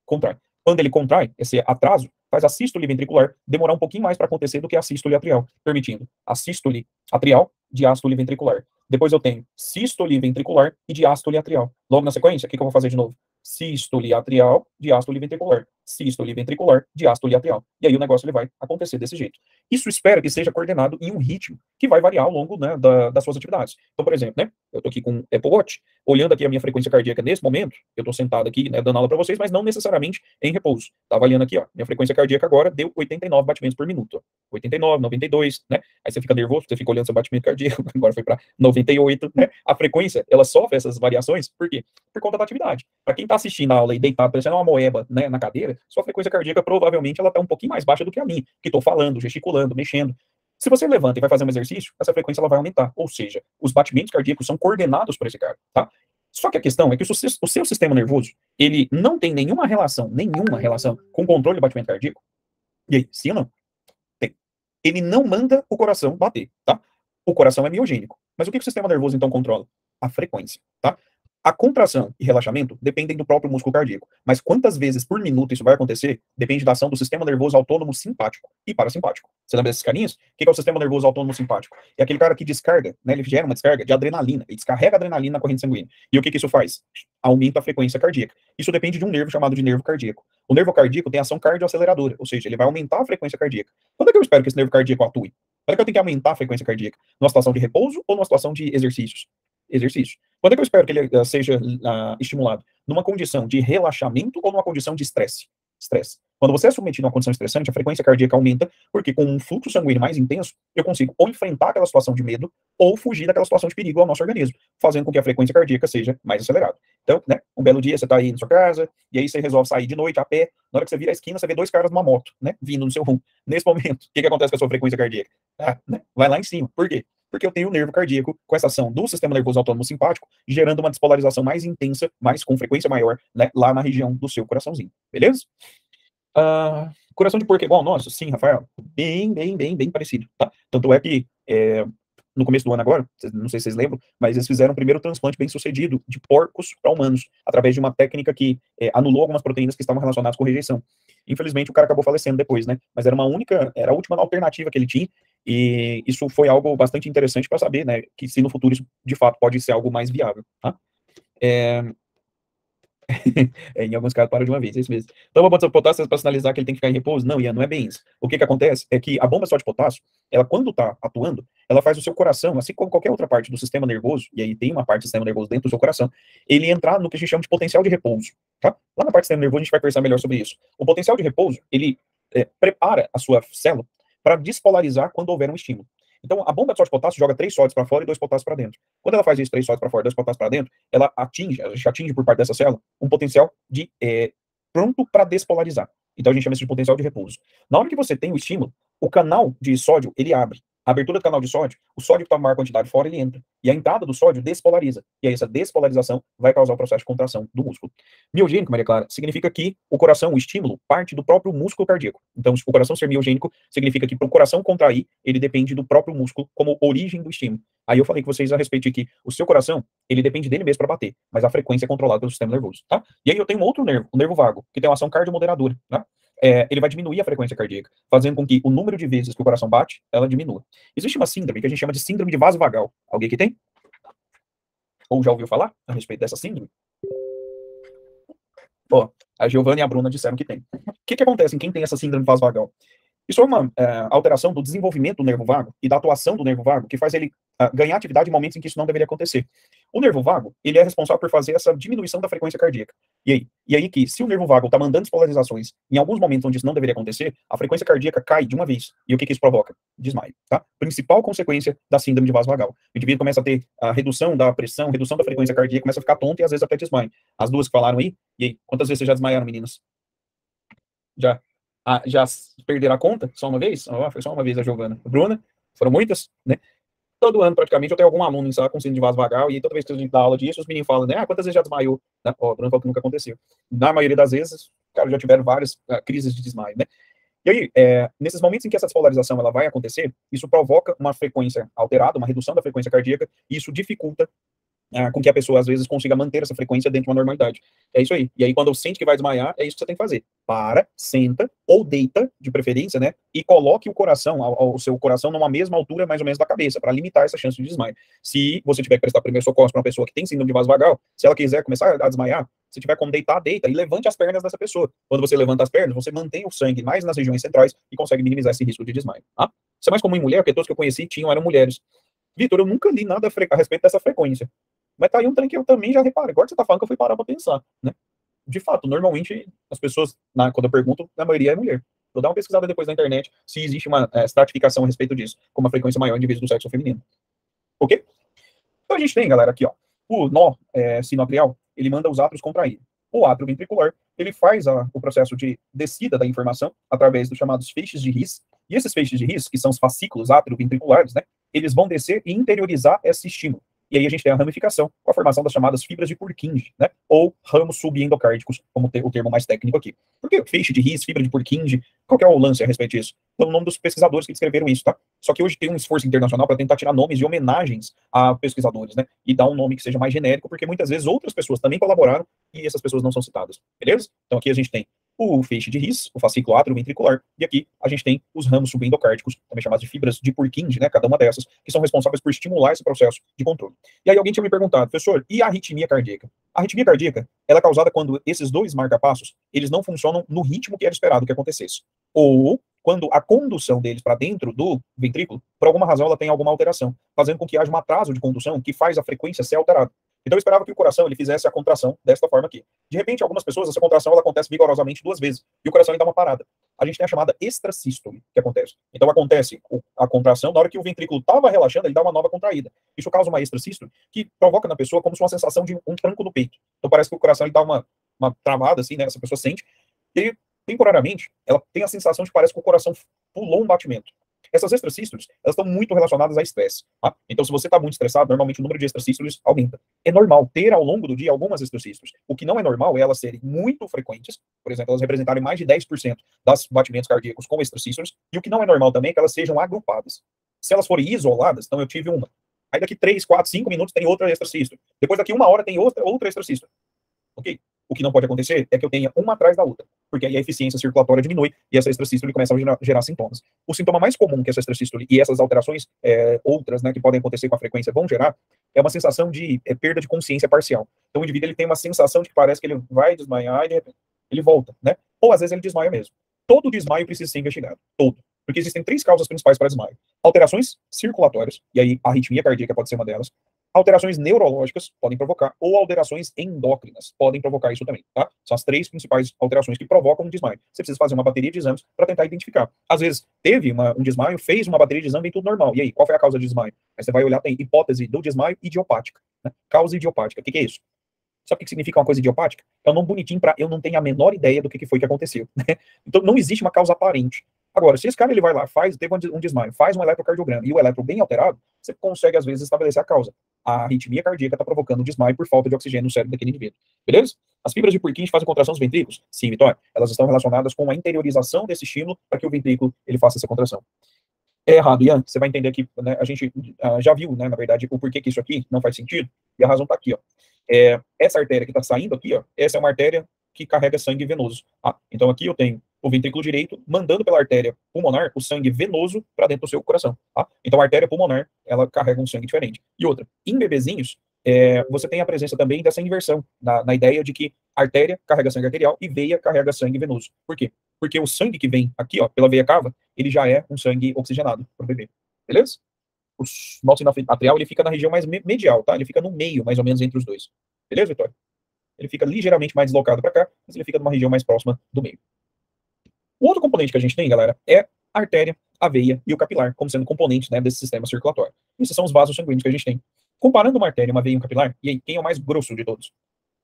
Contrai. Quando ele contrai, esse atraso faz a sístole ventricular demorar um pouquinho mais para acontecer do que a sístole atrial, permitindo a sístole atrial, diástole ventricular. Depois eu tenho sístole ventricular e diástole atrial. Logo na sequência, o que, que eu vou fazer de novo? Sístole atrial, diástole ventricular. Sístole ventricular, diástole atrial. E aí o negócio ele vai acontecer desse jeito. Isso espera que seja coordenado em um ritmo que vai variar ao longo né, da, das suas atividades. Então, por exemplo, né, eu estou aqui com o Apple Watch, olhando aqui a minha frequência cardíaca nesse momento, eu estou sentado aqui, né, dando aula para vocês, mas não necessariamente em repouso. Está avaliando aqui, ó, minha frequência cardíaca agora deu 89 batimentos por minuto. Ó. 89, 92, né? Aí você fica nervoso, você fica olhando seu batimento cardíaco, agora foi para 98, né? A frequência, ela sofre essas variações, por quê? Por conta da atividade. Para quem está assistindo a aula e deitado, parecendo uma moeba, né, na cadeira, sua frequência cardíaca provavelmente ela está um pouquinho mais baixa do que a minha, que estou falando, gesticulando, mexendo. Se você levanta e vai fazer um exercício, essa frequência ela vai aumentar. Ou seja, os batimentos cardíacos são coordenados por esse cara, tá? Só que a questão é que o, o seu sistema nervoso, ele não tem nenhuma relação, nenhuma relação com o controle do batimento cardíaco. E aí, sim ou não? Tem. Ele não manda o coração bater, tá? O coração é miogênico. Mas o que o sistema nervoso então controla? A frequência, tá? A contração e relaxamento dependem do próprio músculo cardíaco, mas quantas vezes por minuto isso vai acontecer depende da ação do sistema nervoso autônomo simpático e parasimpático. Você lembra desses carinhas? O que é o sistema nervoso autônomo simpático? É aquele cara que descarga, né, ele gera uma descarga de adrenalina, ele descarrega adrenalina na corrente sanguínea. E o que, que isso faz? Aumenta a frequência cardíaca. Isso depende de um nervo chamado de nervo cardíaco. O nervo cardíaco tem ação cardioaceleradora, ou seja, ele vai aumentar a frequência cardíaca. Quando é que eu espero que esse nervo cardíaco atue? Quando é que eu tenho que aumentar a frequência cardíaca? Numa situação de repouso ou numa situação de exercícios? Exercício. Quando é que eu espero que ele uh, seja uh, estimulado? Numa condição de relaxamento ou numa condição de estresse? estresse. Quando você é submetido a uma condição estressante, a frequência cardíaca aumenta, porque com um fluxo sanguíneo mais intenso, eu consigo ou enfrentar aquela situação de medo, ou fugir daquela situação de perigo ao nosso organismo, fazendo com que a frequência cardíaca seja mais acelerada. Então, né, um belo dia você está aí na sua casa, e aí você resolve sair de noite a pé, na hora que você vira a esquina, você vê dois caras numa moto, né, vindo no seu rumo. Nesse momento, o que, que acontece com a sua frequência cardíaca? Ah, né, vai lá em cima. Por quê? Porque eu tenho o nervo cardíaco com essa ação do sistema nervoso autônomo simpático, gerando uma despolarização mais intensa, mais com frequência maior, né, lá na região do seu coraçãozinho. Beleza? Uh, coração de porco é igual ao nosso? Sim, Rafael. Bem, bem, bem, bem parecido, tá? Tanto é que é, no começo do ano agora, não sei se vocês lembram, mas eles fizeram o primeiro transplante bem sucedido de porcos para humanos, através de uma técnica que é, anulou algumas proteínas que estavam relacionadas com rejeição. Infelizmente, o cara acabou falecendo depois, né? Mas era uma única, era a última alternativa que ele tinha, e isso foi algo bastante interessante para saber, né? Que se no futuro isso de fato pode ser algo mais viável, tá? É, em alguns casos para de uma vez, é isso mesmo. Então, a bomba de potássio para sinalizar que ele tem que ficar em repouso? Não, Ian, não é bem isso. O que que acontece é que a bomba só de potássio, ela quando está atuando, ela faz o seu coração, assim como qualquer outra parte do sistema nervoso, e aí tem uma parte do sistema nervoso dentro do seu coração, ele entrar no que a gente chama de potencial de repouso, tá? Lá na parte do sistema nervoso a gente vai pensar melhor sobre isso. O potencial de repouso, ele é, prepara a sua célula para despolarizar quando houver um estímulo. Então, a bomba de sódio de potássio joga três sódios para fora e dois potássios para dentro. Quando ela faz isso, três sódios para fora e dois potássios para dentro, ela atinge, a gente atinge por parte dessa célula um potencial de é, pronto para despolarizar. Então, a gente chama isso de potencial de repouso. Na hora que você tem o estímulo, o canal de sódio, ele abre abertura do canal de sódio, o sódio que está maior quantidade fora, ele entra. E a entrada do sódio despolariza. E aí essa despolarização vai causar o processo de contração do músculo. Miogênico, Maria Clara, significa que o coração, o estímulo, parte do próprio músculo cardíaco. Então, o coração ser miogênico significa que para o coração contrair, ele depende do próprio músculo como origem do estímulo. Aí eu falei com vocês a respeito de que o seu coração, ele depende dele mesmo para bater, mas a frequência é controlada pelo sistema nervoso, tá? E aí eu tenho um outro nervo, o nervo vago, que tem uma ação cardiomoderadora, tá? É, ele vai diminuir a frequência cardíaca, fazendo com que o número de vezes que o coração bate, ela diminua. Existe uma síndrome que a gente chama de síndrome de vaso vagal. Alguém que tem? Ou já ouviu falar a respeito dessa síndrome? Ó, a Giovanna e a Bruna disseram que tem. O que, que acontece em quem tem essa síndrome de vaso vagal? Isso é uma é, alteração do desenvolvimento do nervo vago e da atuação do nervo vago que faz ele uh, ganhar atividade em momentos em que isso não deveria acontecer. O nervo vago, ele é responsável por fazer essa diminuição da frequência cardíaca. E aí? E aí que, se o nervo vago está mandando despolarizações em alguns momentos onde isso não deveria acontecer, a frequência cardíaca cai de uma vez. E o que, que isso provoca? Desmaio, tá? Principal consequência da síndrome de vaso vagal. O indivíduo começa a ter a redução da pressão, redução da frequência cardíaca, começa a ficar tonto e às vezes até desmaio. As duas que falaram aí, e aí? Quantas vezes vocês já desmaiaram, meninas? Já? Ah, já perderam a conta? Só uma vez? Oh, foi só uma vez a Giovana. Bruna? Foram muitas, né? Todo ano, praticamente, eu tenho algum aluno em sala com síndrome de vaso vagal, e toda vez que a gente dá aula disso, os meninos falam, né? Ah, quantas vezes já desmaiou? Né? Ó, oh, Bruna falou que nunca aconteceu. Na maioria das vezes, cara, já tiveram várias uh, crises de desmaio, né? E aí, é, nesses momentos em que essa despolarização ela vai acontecer, isso provoca uma frequência alterada, uma redução da frequência cardíaca, e isso dificulta ah, com que a pessoa, às vezes, consiga manter essa frequência dentro de uma normalidade. É isso aí. E aí, quando sente que vai desmaiar, é isso que você tem que fazer. Para, senta, ou deita, de preferência, né? E coloque o coração, o seu coração, numa mesma altura, mais ou menos, da cabeça, para limitar essa chance de desmaio. Se você tiver que prestar primeiro socorro para uma pessoa que tem síndrome de vaso vagal, se ela quiser começar a desmaiar, se tiver como deitar, deita e levante as pernas dessa pessoa. Quando você levanta as pernas, você mantém o sangue mais nas regiões centrais e consegue minimizar esse risco de desmaio. Tá? Isso é mais comum em mulher, porque todos que eu conheci tinham eram mulheres. Vitor, eu nunca li nada a respeito dessa frequência. Mas tá aí um trem que eu também já reparei. Agora você tá falando que eu fui parar pra pensar, né? De fato, normalmente, as pessoas, na, quando eu pergunto, a maioria é mulher. Vou dar uma pesquisada depois na internet se existe uma é, estratificação a respeito disso, com uma frequência maior em indivíduos do sexo feminino. Ok? Então a gente tem, galera, aqui, ó, o nó é, sinoatrial, ele manda os átrios contrair. O átrio ventricular, ele faz a, o processo de descida da informação através dos chamados feixes de His. E esses feixes de His, que são os fascículos átrio-ventriculares, né, eles vão descer e interiorizar esse estímulo. E aí a gente tem a ramificação com a formação das chamadas fibras de Purkinje, né? Ou ramos subendocárdicos, como o termo mais técnico aqui. Por que feixe de Ries, fibra de Purkinje? Qual é o lance a respeito disso? É o nome dos pesquisadores que descreveram isso, tá? Só que hoje tem um esforço internacional para tentar tirar nomes e homenagens a pesquisadores, né? E dar um nome que seja mais genérico, porque muitas vezes outras pessoas também colaboraram e essas pessoas não são citadas, beleza? Então aqui a gente tem o feixe de Ries, o fascículo ventricular, e aqui a gente tem os ramos subendocárdicos, também chamados de fibras de Purkinje, né, cada uma dessas, que são responsáveis por estimular esse processo de controle. E aí alguém tinha me perguntado, professor, e a arritmia cardíaca? A arritmia cardíaca, ela é causada quando esses dois marcapassos, eles não funcionam no ritmo que era esperado que acontecesse. Ou quando a condução deles para dentro do ventrículo, por alguma razão, ela tem alguma alteração, fazendo com que haja um atraso de condução que faz a frequência ser alterada. Então eu esperava que o coração ele fizesse a contração desta forma aqui. De repente, algumas pessoas, essa contração ela acontece vigorosamente duas vezes, e o coração ele dá uma parada. A gente tem a chamada extrasístole que acontece. Então acontece a contração, na hora que o ventrículo estava relaxando, ele dá uma nova contraída. Isso causa uma extrasístole que provoca na pessoa como se uma sensação de um tranco no peito. Então parece que o coração ele dá uma, uma travada, assim, né? Essa pessoa sente. E temporariamente, ela tem a sensação de que parece que o coração pulou um batimento. Essas extracístoles, elas estão muito relacionadas a estresse. Tá? Então, se você está muito estressado, normalmente o número de extracístoles aumenta. É normal ter ao longo do dia algumas extracístoles. O que não é normal é elas serem muito frequentes, por exemplo, elas representarem mais de 10% das batimentos cardíacos com extracístoles, e o que não é normal também é que elas sejam agrupadas. Se elas forem isoladas, então eu tive uma. Aí daqui 3, 4, 5 minutos tem outra extracístole. Depois daqui uma hora tem outra, outra extracístole. Ok? O que não pode acontecer é que eu tenha uma atrás da outra, porque aí a eficiência circulatória diminui e essa extrasístole começa a gerar, gerar sintomas. O sintoma mais comum que essa extrasístole e essas alterações é, outras, né, que podem acontecer com a frequência vão gerar, é uma sensação de é, perda de consciência parcial. Então o indivíduo ele tem uma sensação de que parece que ele vai desmaiar e de repente ele volta, né? Ou às vezes ele desmaia mesmo. Todo desmaio precisa ser investigado, todo. Porque existem três causas principais para desmaio: alterações circulatórias, e aí a arritmia cardíaca pode ser uma delas, Alterações neurológicas podem provocar, ou alterações endócrinas podem provocar isso também, tá? São as três principais alterações que provocam um desmaio. Você precisa fazer uma bateria de exames para tentar identificar. Às vezes, teve uma, um desmaio, fez uma bateria de exame, vem tudo normal. E aí, qual foi a causa do desmaio? Aí você vai olhar, tem hipótese do desmaio idiopática. Né? Causa idiopática. O que, que é isso? Sabe o que significa uma coisa idiopática? É um nome bonitinho para eu não tenho a menor ideia do que, que foi que aconteceu. Né? Então, não existe uma causa aparente. Agora, se esse cara ele vai lá, faz, teve um desmaio, faz um eletrocardiograma e o eletro bem alterado, você consegue, às vezes, estabelecer a causa. A arritmia cardíaca está provocando desmaio por falta de oxigênio no cérebro daquele indivíduo. Beleza? As fibras de Purkinje fazem contração dos ventrículos? Sim, Vitória. Elas estão relacionadas com a interiorização desse estímulo para que o ventrículo ele faça essa contração. É errado, Ian. Você vai entender aqui, né, a gente uh, já viu, né, na verdade, o porquê que isso aqui não faz sentido, e a razão está aqui, ó. É, essa artéria que está saindo aqui, ó, essa é uma artéria que carrega sangue venoso. Ah, então aqui eu tenho o ventrículo direito mandando pela artéria pulmonar o sangue venoso para dentro do seu coração. Tá? Então a artéria pulmonar, ela carrega um sangue diferente. E outra, em bebezinhos, é, você tem a presença também dessa inversão, na, na, ideia de que artéria carrega sangue arterial e veia carrega sangue venoso. Por quê? Porque o sangue que vem aqui, ó, pela veia cava, ele já é um sangue oxigenado para o bebê. Beleza? O nosso atrial, ele fica na região mais medial, tá? Ele fica no meio, mais ou menos, entre os dois. Beleza, Vitória? Ele fica ligeiramente mais deslocado para cá, mas ele fica numa região mais próxima do meio. O outro componente que a gente tem, galera, é a artéria, a veia e o capilar, como sendo componentes né, desse sistema circulatório. Esses são os vasos sanguíneos que a gente tem. Comparando uma artéria, uma veia e um capilar, e aí, quem é o mais grosso de todos?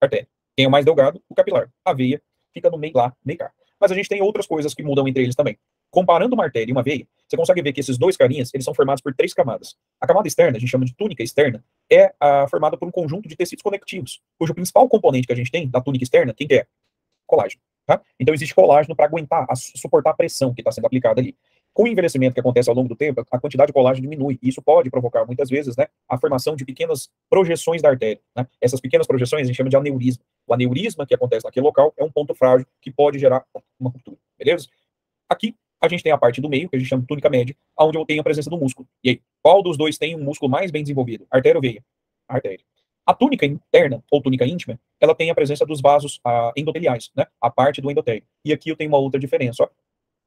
artéria. Quem é o mais delgado? O capilar. A veia fica no meio lá, meio cá. Mas a gente tem outras coisas que mudam entre eles também. Comparando uma artéria e uma veia, você consegue ver que esses dois carinhas, eles são formados por três camadas. A camada externa, a gente chama de túnica externa, é a, formada por um conjunto de tecidos conectivos, cujo principal componente que a gente tem da túnica externa, quem que é? Colágeno. Tá? Então existe colágeno para aguentar, a, suportar a pressão que está sendo aplicada ali. Com o envelhecimento que acontece ao longo do tempo, a quantidade de colágeno diminui, e isso pode provocar, muitas vezes, né, a formação de pequenas projeções da artéria. Né? Essas pequenas projeções a gente chama de aneurisma. O aneurisma que acontece naquele local é um ponto frágil que pode gerar uma ruptura, beleza? Aqui, a gente tem a parte do meio, que a gente chama de túnica média, onde eu tenho a presença do músculo. E aí, qual dos dois tem um músculo mais bem desenvolvido? Artéria ou veia? Artéria. A túnica interna, ou túnica íntima, ela tem a presença dos vasos ah, endoteliais, né? A parte do endotélio. E aqui eu tenho uma outra diferença, ó.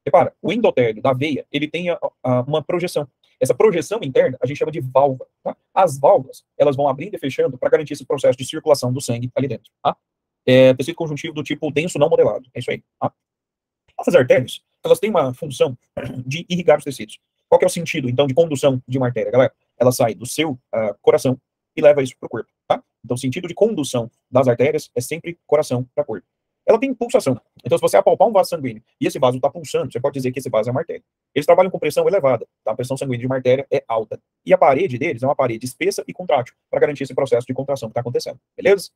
Repara, o endotélio da veia, ele tem a, a, uma projeção. Essa projeção interna a gente chama de válvula. Tá? As válvulas, elas vão abrindo e fechando para garantir esse processo de circulação do sangue ali dentro. Tá? É tecido conjuntivo do tipo denso não modelado. É isso aí. Tá? Essas artérias, elas têm uma função de irrigar os tecidos. Qual é o sentido, então, de condução de uma artéria, galera? Ela sai do seu uh, coração e leva isso para o corpo. Tá? Então, sentido de condução das artérias é sempre coração para corpo. Ela tem pulsação. Então, se você apalpar um vaso sanguíneo e esse vaso está pulsando, você pode dizer que esse vaso é uma artéria. Eles trabalham com pressão elevada. Tá? A pressão sanguínea de uma artéria é alta. E a parede deles é uma parede espessa e contrátil para garantir esse processo de contração que está acontecendo. Beleza?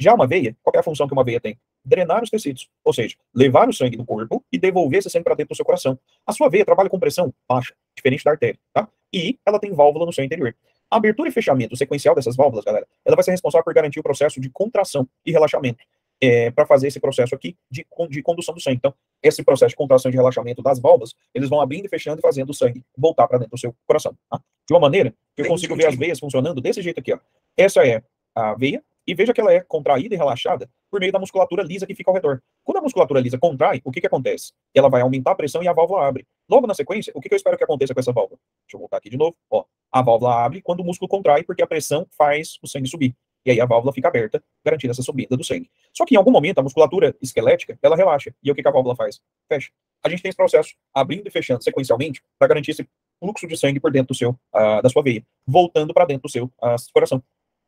Já uma veia, qual é a função que uma veia tem? Drenar os tecidos, ou seja, levar o sangue do corpo e devolver esse sangue para dentro do seu coração. A sua veia trabalha com pressão baixa, diferente da artéria, tá? E ela tem válvula no seu interior. A abertura e fechamento sequencial dessas válvulas, galera, ela vai ser responsável por garantir o processo de contração e relaxamento. É, para fazer esse processo aqui de, de condução do sangue. Então, esse processo de contração e de relaxamento das válvulas, eles vão abrindo e fechando e fazendo o sangue voltar para dentro do seu coração. Tá? De uma maneira que eu consigo ver as veias funcionando desse jeito aqui. Ó. Essa é a veia, e veja que ela é contraída e relaxada por meio da musculatura lisa que fica ao redor. Quando a musculatura lisa contrai, o que, que acontece? Ela vai aumentar a pressão e a válvula abre. Logo na sequência, o que, que eu espero que aconteça com essa válvula? Deixa eu voltar aqui de novo. Ó, a válvula abre quando o músculo contrai, porque a pressão faz o sangue subir. E aí a válvula fica aberta, garantindo essa subida do sangue. Só que em algum momento a musculatura esquelética, ela relaxa. E o que, que a válvula faz? Fecha. A gente tem esse processo abrindo e fechando sequencialmente para garantir esse fluxo de sangue por dentro do seu, uh, da sua veia, voltando para dentro do seu uh, coração.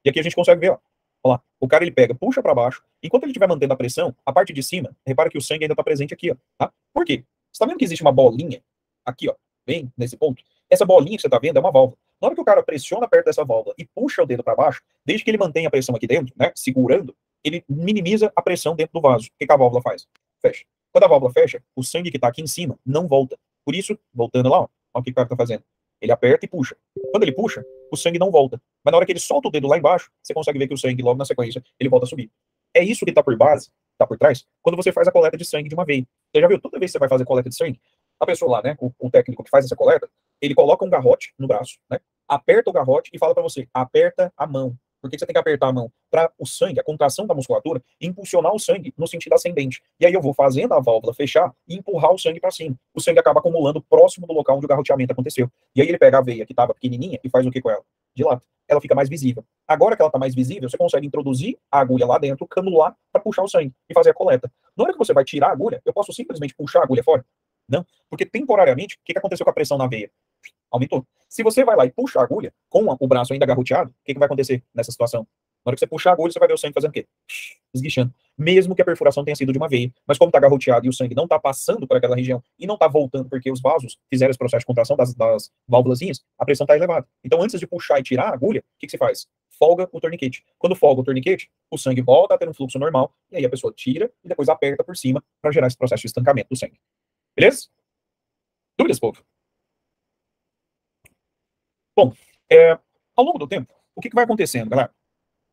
E aqui a gente consegue ver, ó, lá, o cara ele pega, puxa para baixo, enquanto ele estiver mantendo a pressão, a parte de cima, repara que o sangue ainda está presente aqui, ó, tá? Por quê? Você está vendo que existe uma bolinha aqui, ó, bem nesse ponto? Essa bolinha que você está vendo é uma válvula. Na hora que o cara pressiona perto dessa válvula e puxa o dedo para baixo, desde que ele mantenha a pressão aqui dentro, né, segurando, ele minimiza a pressão dentro do vaso. O que, que a válvula faz? Fecha. Quando a válvula fecha, o sangue que está aqui em cima não volta. Por isso, voltando lá, ó, olha o que o cara está fazendo. Ele aperta e puxa. Quando ele puxa, o sangue não volta. Mas na hora que ele solta o dedo lá embaixo, você consegue ver que o sangue, logo na sequência, ele volta a subir. É isso que está por base, está por trás, quando você faz a coleta de sangue de uma veia. Você já viu? Toda vez que você vai fazer coleta de sangue, a pessoa lá, né, o, o técnico que faz essa coleta, ele coloca um garrote no braço, né, aperta o garrote e fala para você, aperta a mão. Por que você tem que apertar a mão? Para o sangue, a contração da musculatura, impulsionar o sangue no sentido ascendente. E aí eu vou fazendo a válvula fechar e empurrar o sangue para cima. O sangue acaba acumulando próximo do local onde o garroteamento aconteceu. E aí ele pega a veia que estava pequenininha e faz o que com ela? Dilata. Ela fica mais visível. Agora que ela está mais visível, você consegue introduzir a agulha lá dentro, canular para puxar o sangue e fazer a coleta. Na hora que você vai tirar a agulha, eu posso simplesmente puxar a agulha fora? Não, porque temporariamente, o que, aconteceu com a pressão na veia? Aumentou. Se você vai lá e puxa a agulha, com o braço ainda garroteado, o que, que vai acontecer nessa situação? Na hora que você puxar a agulha, você vai ver o sangue fazendo o quê? Esguichando. Mesmo que a perfuração tenha sido de uma veia. Mas como está garroteado e o sangue não está passando por aquela região e não está voltando porque os vasos fizeram esse processo de contração das, das a pressão está elevada. Então, antes de puxar e tirar a agulha, o que, que se faz? Folga o torniquete. Quando folga o torniquete, o sangue volta a ter um fluxo normal, e aí a pessoa tira e depois aperta por cima para gerar esse processo de estancamento do sangue. Beleza? Dúvidas, povo? Bom, é, ao longo do tempo, o que, que vai acontecendo, galera?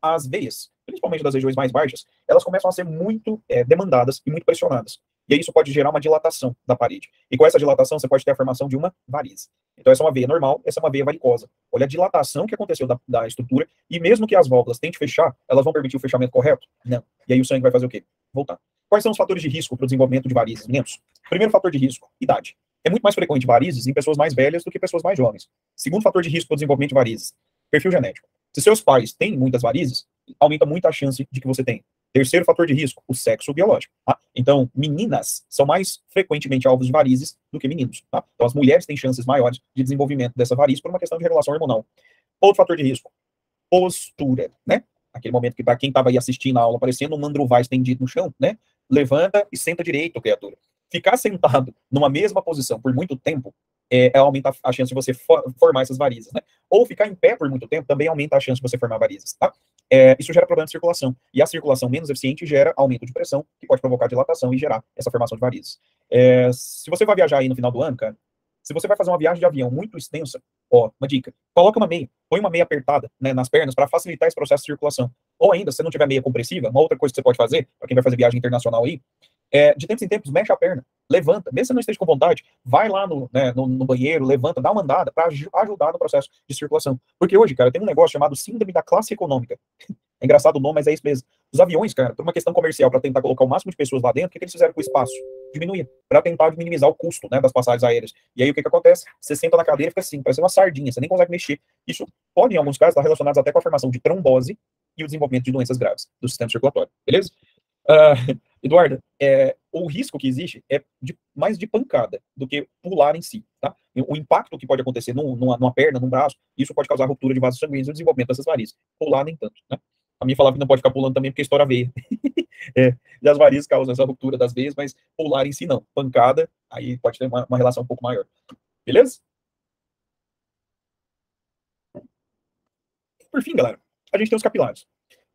As veias, principalmente das regiões mais baixas, elas começam a ser muito é, demandadas e muito pressionadas. E aí isso pode gerar uma dilatação da parede. E com essa dilatação, você pode ter a formação de uma varize. Então, essa é uma veia normal, essa é uma veia varicosa. Olha a dilatação que aconteceu da, da estrutura, e mesmo que as válvulas tentem fechar, elas vão permitir o fechamento correto? Não. E aí o sangue vai fazer o quê? Voltar. Quais são os fatores de risco para o desenvolvimento de varizes? Meninos, primeiro fator de risco, idade. É muito mais frequente varizes em pessoas mais velhas do que pessoas mais jovens. Segundo fator de risco para o desenvolvimento de varizes, perfil genético. Se seus pais têm muitas varizes, aumenta muito a chance de que você tenha. Terceiro fator de risco, o sexo biológico. Tá? Então, meninas são mais frequentemente alvos de varizes do que meninos. Tá? Então, as mulheres têm chances maiores de desenvolvimento dessa variz por uma questão de regulação hormonal. Outro fator de risco, postura, né? Aquele momento que para quem estava aí assistindo a aula, parecendo um mandruvá estendido no chão, né? Levanta e senta direito, criatura ficar sentado numa mesma posição por muito tempo é, aumenta a chance de você for, formar essas varizes, né? Ou ficar em pé por muito tempo também aumenta a chance de você formar varizes, tá? É, isso gera problema de circulação. E a circulação menos eficiente gera aumento de pressão, que pode provocar dilatação e gerar essa formação de varizes. É, se você vai viajar aí no final do ano, cara, se você vai fazer uma viagem de avião muito extensa, ó, uma dica, coloca uma meia, põe uma meia apertada né, nas pernas para facilitar esse processo de circulação. Ou ainda, se você não tiver meia compressiva, uma outra coisa que você pode fazer, para quem vai fazer viagem internacional aí, é, de tempos em tempos, mexe a perna, levanta, mesmo se não esteja com vontade, vai lá no, né, no, no banheiro, levanta, dá uma andada para ajudar no processo de circulação. Porque hoje, cara, tem um negócio chamado síndrome da classe econômica. É engraçado o nome, mas é isso mesmo. Os aviões, cara, por uma questão comercial, para tentar colocar o máximo de pessoas lá dentro, o que, que eles fizeram com o espaço? Diminuir, para tentar minimizar o custo né, das passagens aéreas. E aí o que, que acontece? Você senta na cadeira e fica assim, parece uma sardinha, você nem consegue mexer. Isso pode, em alguns casos, estar relacionado até com a formação de trombose e o desenvolvimento de doenças graves do sistema circulatório. Beleza? Uh, Eduardo, é, o risco que existe é de, mais de pancada do que pular em si, tá? O impacto que pode acontecer num, numa, numa, perna, num braço, isso pode causar ruptura de vasos sanguíneos e desenvolvimento dessas varizes. Pular nem tanto, né? A minha falava que não pode ficar pulando também porque estoura a veia. é, e as varizes causam essa ruptura das veias, mas pular em si não. Pancada, aí pode ter uma, uma relação um pouco maior. Beleza? Por fim, galera, a gente tem os capilares.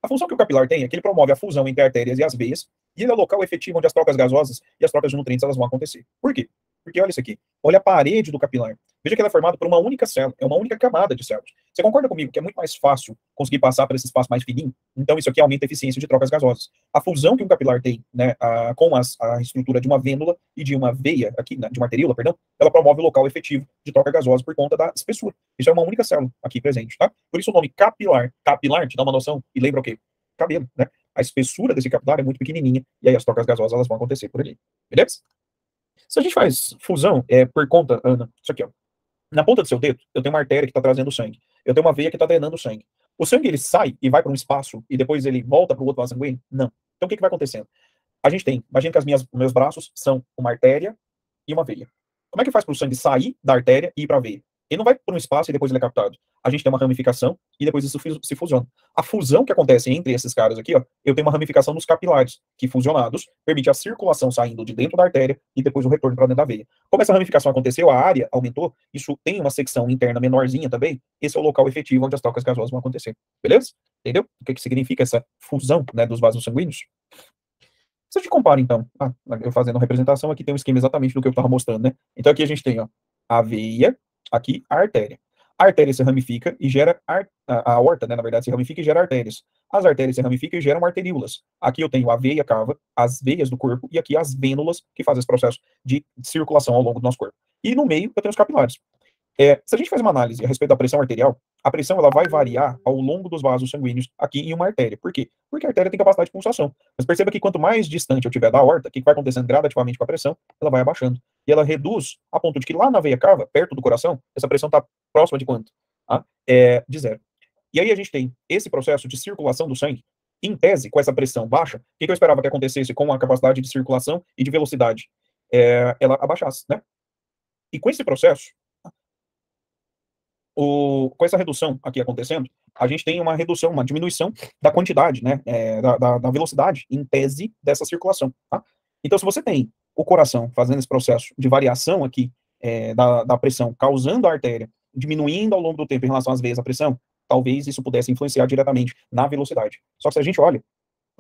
A função que o capilar tem é que ele promove a fusão entre artérias e as veias, e ele é o local efetivo onde as trocas gasosas e as trocas de nutrientes elas vão acontecer. Por quê? Porque olha isso aqui. Olha a parede do capilar. Veja que ela é formada por uma única célula, é uma única camada de células. Você concorda comigo que é muito mais fácil conseguir passar por esse espaço mais fininho? Então, isso aqui aumenta a eficiência de trocas gasosas. A fusão que um capilar tem né, a, com as, a estrutura de uma vênula e de uma veia, aqui, né, de uma arteríola, perdão, ela promove o local efetivo de troca gasosa por conta da espessura. Isso é uma única célula aqui presente, tá? Por isso o nome capilar. Capilar te dá uma noção e lembra o quê? Cabelo, né? A espessura desse capilar é muito pequenininha e aí as trocas gasosas elas vão acontecer por ali. Beleza? Se a gente faz fusão, é por conta, Ana, isso aqui, ó. Na ponta do seu dedo, eu tenho uma artéria que está trazendo sangue. Eu tenho uma veia que está drenando sangue. O sangue ele sai e vai para um espaço e depois ele volta para o outro vaso sanguíneo? Não. Então o que, que vai acontecendo? A gente tem, imagina que as minhas, meus braços são uma artéria e uma veia. Como é que faz para o sangue sair da artéria e ir para a veia? Ele não vai para um espaço e depois ele é captado. A gente tem uma ramificação e depois isso se fusiona. A fusão que acontece entre esses caras aqui, ó, eu tenho uma ramificação nos capilares, que fusionados permite a circulação saindo de dentro da artéria e depois o retorno para dentro da veia. Como essa ramificação aconteceu, a área aumentou, isso tem uma secção interna menorzinha também, esse é o local efetivo onde as trocas gasosas vão acontecer. Beleza? Entendeu? O que, que significa essa fusão né, dos vasos sanguíneos? Se a gente compara, então, ah, eu fazendo a representação, aqui tem um esquema exatamente do que eu estava mostrando, né? Então aqui a gente tem ó, a veia, aqui a artéria. A artéria se ramifica e gera ar, a, aorta, né, na verdade, se ramifica e gera artérias. As artérias se ramificam e geram arteríolas. Aqui eu tenho a veia cava, as veias do corpo e aqui as vênulas que fazem esse processo de circulação ao longo do nosso corpo. E no meio eu tenho os capilares. É, se a gente faz uma análise a respeito da pressão arterial, a pressão ela vai variar ao longo dos vasos sanguíneos aqui em uma artéria. Por quê? Porque a artéria tem capacidade de pulsação. Mas perceba que quanto mais distante eu tiver da aorta, o que vai acontecendo gradativamente com a pressão? Ela vai abaixando. E ela reduz a ponto de que lá na veia cava, perto do coração, essa pressão está próxima de quanto? Ah, é, de zero. E aí a gente tem esse processo de circulação do sangue, em tese, com essa pressão baixa, o que, eu esperava que acontecesse com a capacidade de circulação e de velocidade? É, ela abaixasse, né? E com esse processo, o, com essa redução aqui acontecendo, a gente tem uma redução, uma diminuição da quantidade, né, é, da, da, da, velocidade, em tese, dessa circulação, tá? Então, se você tem o coração fazendo esse processo de variação aqui é, da, da pressão, causando a artéria diminuindo ao longo do tempo em relação às veias a pressão, talvez isso pudesse influenciar diretamente na velocidade. Só que se a gente olha,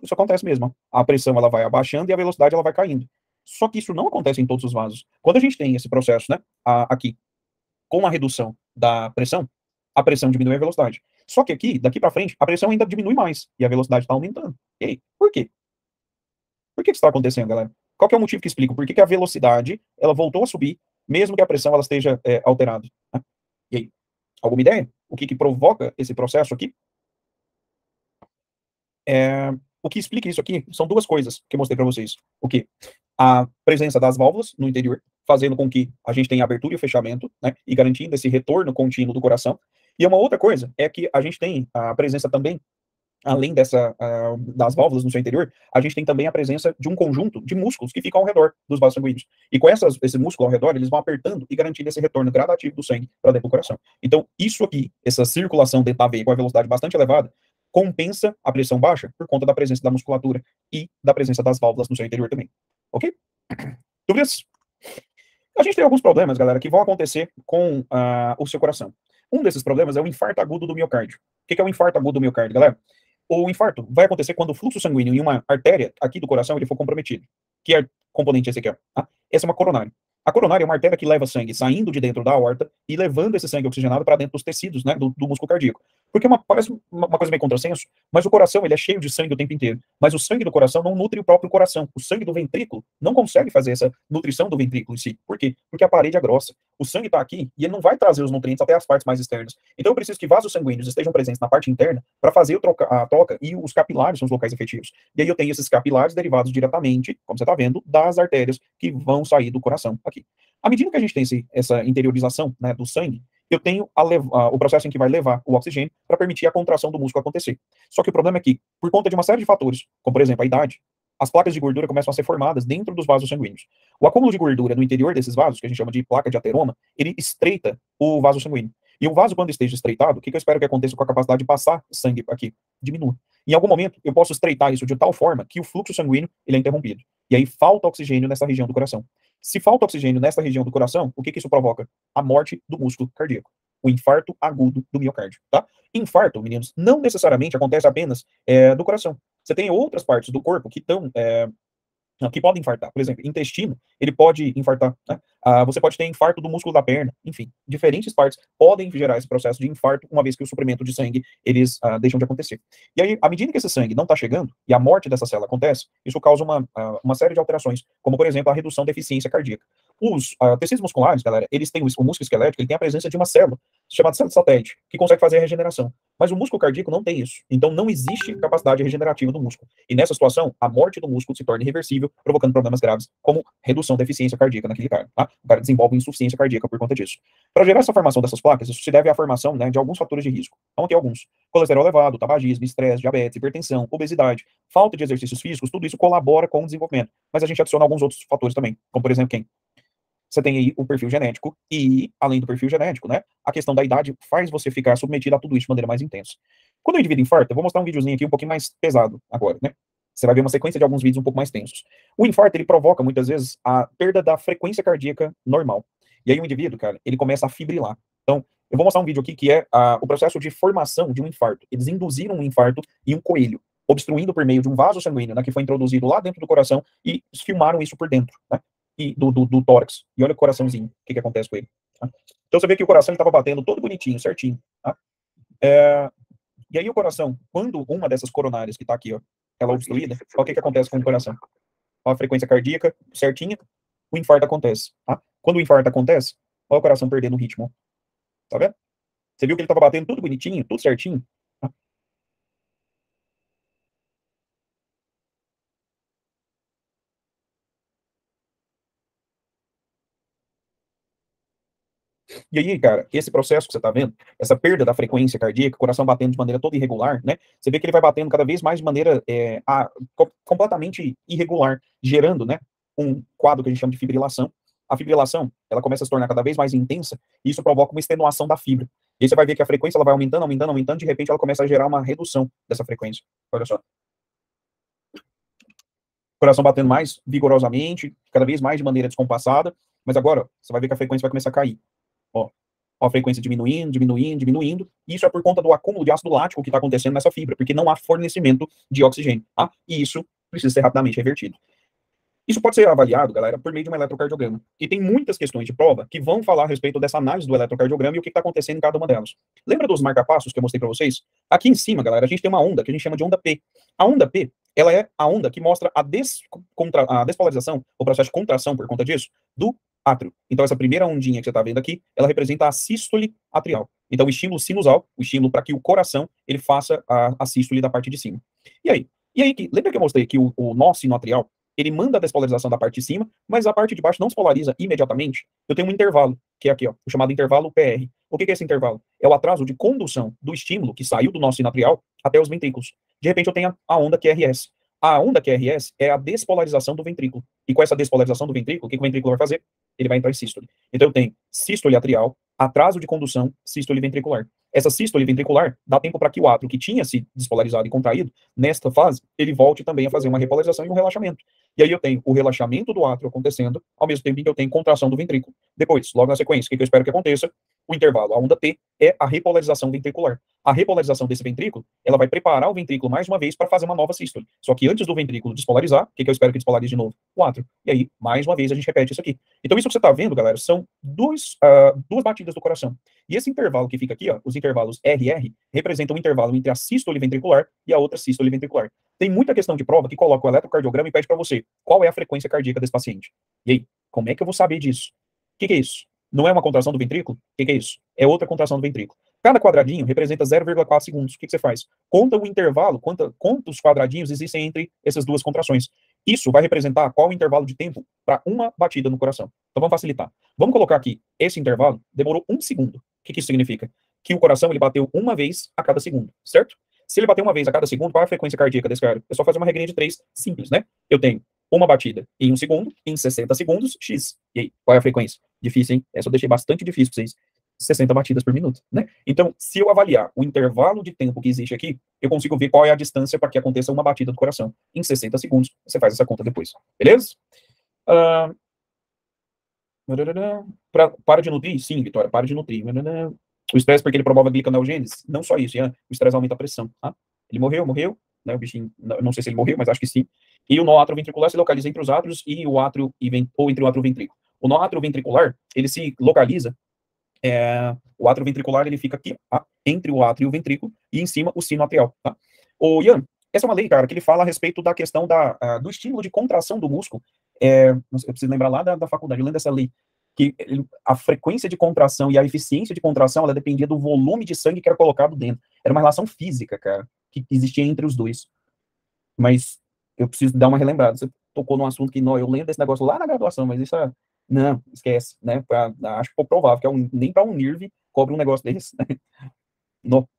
isso acontece mesmo. A pressão ela vai abaixando e a velocidade ela vai caindo. Só que isso não acontece em todos os vasos. Quando a gente tem esse processo, né, aqui, com a redução da pressão, a pressão diminui a velocidade. Só que aqui, daqui para frente, a pressão ainda diminui mais e a velocidade está aumentando. E aí, por quê? Por que isso está acontecendo, galera? Qual é o motivo que explica por que, que, a velocidade ela voltou a subir, mesmo que a pressão ela esteja é, alterada? Né? E aí, alguma ideia? O que, que provoca esse processo aqui? É, o que explica isso aqui são duas coisas que eu mostrei para vocês. O que? A presença das válvulas no interior, fazendo com que a gente tenha abertura e fechamento, né, e garantindo esse retorno contínuo do coração. E uma outra coisa é que a gente tem a presença também além dessa, uh, das válvulas no seu interior, a gente tem também a presença de um conjunto de músculos que ficam ao redor dos vasos sanguíneos. E com essas, esse músculo ao redor, eles vão apertando e garantindo esse retorno gradativo do sangue para dentro do coração. Então, isso aqui, essa circulação dentro da veia com a velocidade bastante elevada, compensa a pressão baixa por conta da presença da musculatura e da presença das válvulas no seu interior também. Ok? Dúvidas? A gente tem alguns problemas, galera, que vão acontecer com uh, o seu coração. Um desses problemas é o infarto agudo do miocárdio. O que é o infarto agudo do miocárdio, galera? O infarto vai acontecer quando o fluxo sanguíneo em uma artéria aqui do coração ele for comprometido. Que é componente esse aqui? Ó, tá? Essa é uma coronária. A coronária é uma artéria que leva sangue saindo de dentro da aorta e levando esse sangue oxigenado para dentro dos tecidos, né, do, do músculo cardíaco. Porque uma, parece uma, uma coisa meio contrassenso, mas o coração ele é cheio de sangue o tempo inteiro. Mas o sangue do coração não nutre o próprio coração. O sangue do ventrículo não consegue fazer essa nutrição do ventrículo em si. Por quê? Porque a parede é grossa. O sangue está aqui e ele não vai trazer os nutrientes até as partes mais externas. Então eu preciso que vasos sanguíneos estejam presentes na parte interna para fazer troca, a troca e os capilares são os locais efetivos. E aí eu tenho esses capilares derivados diretamente, como você está vendo, das artérias que vão sair do coração aqui. À medida que a gente tem esse, essa interiorização né, do sangue, eu tenho a, o processo em que vai levar o oxigênio para permitir a contração do músculo acontecer. Só que o problema é que, por conta de uma série de fatores, como por exemplo a idade, as placas de gordura começam a ser formadas dentro dos vasos sanguíneos. O acúmulo de gordura no interior desses vasos, que a gente chama de placa de ateroma, ele estreita o vaso sanguíneo. E o vaso, quando esteja estreitado, o que, que eu espero que aconteça com a capacidade de passar sangue aqui? Diminua. Em algum momento, eu posso estreitar isso de tal forma que o fluxo sanguíneo ele é interrompido. E aí falta oxigênio nessa região do coração. Se falta oxigênio nessa região do coração, o que, que isso provoca? A morte do músculo cardíaco o infarto agudo do miocárdio, tá? Infarto, meninos, não necessariamente acontece apenas é, do coração. Você tem outras partes do corpo que estão é, que podem infartar. Por exemplo, intestino, ele pode infartar. Né? Ah, você pode ter infarto do músculo da perna. Enfim, diferentes partes podem gerar esse processo de infarto, uma vez que o suprimento de sangue, eles ah, deixam de acontecer. E aí, à medida que esse sangue não está chegando, e a morte dessa célula acontece, isso causa uma, ah, uma série de alterações, como, por exemplo, a redução da eficiência cardíaca. Os uh, tecidos musculares, galera, eles têm o, o músculo esquelético, ele tem a presença de uma célula chamada célula satélite, que consegue fazer a regeneração. Mas o músculo cardíaco não tem isso. Então não existe capacidade regenerativa do músculo. E nessa situação, a morte do músculo se torna irreversível, provocando problemas graves, como redução da eficiência cardíaca naquele cara. Tá? O cara desenvolve insuficiência cardíaca por conta disso. Para gerar essa formação dessas placas, isso se deve à formação né, de alguns fatores de risco. Então tem alguns. Colesterol elevado, tabagismo, estresse, diabetes, hipertensão, obesidade, falta de exercícios físicos, tudo isso colabora com o desenvolvimento. Mas a gente adiciona alguns outros fatores também, como por exemplo quem? Você tem aí o perfil genético e, além do perfil genético, né, a questão da idade faz você ficar submetido a tudo isso de maneira mais intensa. Quando o indivíduo infarta, eu vou mostrar um videozinho aqui um pouquinho mais pesado agora, né? Você vai ver uma sequência de alguns vídeos um pouco mais tensos. O infarto, ele provoca, muitas vezes, a perda da frequência cardíaca normal. E aí o indivíduo, cara, ele começa a fibrilar. Então, eu vou mostrar um vídeo aqui que é a, o processo de formação de um infarto. Eles induziram um infarto em um coelho obstruindo por meio de um vaso sanguíneo, né, que foi introduzido lá dentro do coração, e filmaram isso por dentro, né, e do, do, do tórax. E olha o coraçãozinho, o que, que acontece com ele. Tá? Então você vê que o coração estava batendo todo bonitinho, certinho. Tá? É, e aí o coração, quando uma dessas coronárias que está aqui, ó, ela é obstruída, olha o que, que acontece com o coração. Olha a frequência cardíaca certinha, o infarto acontece. Tá? Quando o infarto acontece, olha o coração perdendo o ritmo. Tá vendo? Você viu que ele estava batendo tudo bonitinho, tudo certinho? E aí, cara, esse processo que você está vendo, essa perda da frequência cardíaca, coração batendo de maneira toda irregular, né? Você vê que ele vai batendo cada vez mais de maneira é, a, completamente irregular, gerando, né, um quadro que a gente chama de fibrilação. A fibrilação, ela começa a se tornar cada vez mais intensa, e isso provoca uma extenuação da fibra. E aí você vai ver que a frequência ela vai aumentando, aumentando, aumentando, de repente ela começa a gerar uma redução dessa frequência. Olha só. Coração batendo mais vigorosamente, cada vez mais de maneira descompassada, mas agora você vai ver que a frequência vai começar a cair. Ó, a frequência diminuindo, diminuindo, diminuindo. Isso é por conta do acúmulo de ácido lático que está acontecendo nessa fibra, porque não há fornecimento de oxigênio. Tá? E isso precisa ser rapidamente revertido. Isso pode ser avaliado, galera, por meio de um eletrocardiograma. E tem muitas questões de prova que vão falar a respeito dessa análise do eletrocardiograma e o que está acontecendo em cada uma delas. Lembra dos marcapassos que eu mostrei para vocês? Aqui em cima, galera, a gente tem uma onda que a gente chama de onda P. A onda P, ela é a onda que mostra a, descontra, a despolarização, o processo de contração por conta disso, do átrio. Então, essa primeira ondinha que você está vendo aqui, ela representa a sístole atrial. Então, o estímulo sinusal, o estímulo para que o coração ele faça a, a sístole da parte de cima. E aí? E aí, que, lembra que eu mostrei que o, o nó sinoatrial, ele manda a despolarização da parte de cima, mas a parte de baixo não se polariza imediatamente. Eu tenho um intervalo, que é aqui, ó, o chamado intervalo PR. O que é esse intervalo? É o atraso de condução do estímulo que saiu do nó sinoatrial até os ventrículos. De repente, eu tenho a onda QRS. A onda QRS é a despolarização do ventrículo. E com essa despolarização do ventrículo, o que, que o ventrículo vai fazer? ele vai entrar em sístole. Então eu tenho sístole atrial, atraso de condução, sístole ventricular. Essa sístole ventricular dá tempo para que o átrio que tinha se despolarizado e contraído, nesta fase, ele volte também a fazer uma repolarização e um relaxamento. E aí eu tenho o relaxamento do átrio acontecendo, ao mesmo tempo em que eu tenho contração do ventrículo. Depois, logo na sequência, o que eu espero que aconteça? O intervalo, a onda T, é a repolarização ventricular. A repolarização desse ventrículo, ela vai preparar o ventrículo mais uma vez para fazer uma nova sístole. Só que antes do ventrículo despolarizar, o que, eu espero que despolarize de novo? O átrio. E aí, mais uma vez, a gente repete isso aqui. Então, isso que você está vendo, galera, são dois, uh, duas batidas do coração. E esse intervalo que fica aqui, ó, os intervalos RR, representam o intervalo entre a sístole ventricular e a outra sístole ventricular. Tem muita questão de prova que coloca o eletrocardiograma e pede para você qual é a frequência cardíaca desse paciente. E aí, como é que eu vou saber disso? O que, que é isso? Não é uma contração do ventrículo? O que, que é isso? É outra contração do ventrículo. Cada quadradinho representa 0,4 segundos. O que, que, você faz? Conta o intervalo, conta quantos quadradinhos existem entre essas duas contrações. Isso vai representar qual o intervalo de tempo para uma batida no coração. Então vamos facilitar. Vamos colocar aqui, esse intervalo demorou um segundo. O que, que isso significa? Que o coração ele bateu uma vez a cada segundo, certo? Se ele bater uma vez a cada segundo, qual é a frequência cardíaca desse cara? É só fazer uma regrinha de três simples, né? Eu tenho uma batida em um segundo, em 60 segundos, X. E aí, qual é a frequência? Difícil, hein? Essa eu deixei bastante difícil para vocês. 60 batidas por minuto, né? Então, se eu avaliar o intervalo de tempo que existe aqui, eu consigo ver qual é a distância para que aconteça uma batida do coração. Em 60 segundos, você faz essa conta depois, beleza? Uh... Pra, para de nutrir? Sim, Vitória, para de nutrir. O estresse porque ele promove a gliconeogênese? Não só isso, o estresse aumenta a pressão. Tá? Ele morreu, morreu, né? O bichinho, não sei se ele morreu, mas acho que sim. E o nó atroventricular se localiza entre os átrios e o átrio, ou entre o átrio ventrículo. O nó atroventricular, ele se localiza é, o átrio ventricular ele fica aqui, tá? entre o átrio e o ventrículo, e em cima o sino atrial. Tá? O Ian, essa é uma lei, cara, que ele fala a respeito da questão da, uh, do estímulo de contração do músculo é, eu preciso lembrar lá da, da faculdade, lendo essa lei, que a frequência de contração e a eficiência de contração, ela dependia do volume de sangue que era colocado dentro. Era uma relação física, cara, que existia entre os dois. Mas eu preciso dar uma relembrada. Você tocou num assunto que não, eu lembro desse negócio lá na graduação, mas isso é, não, esquece, né? Pra, acho pouco provável que é um, nem para um NIRV cobre um negócio desse, né? No,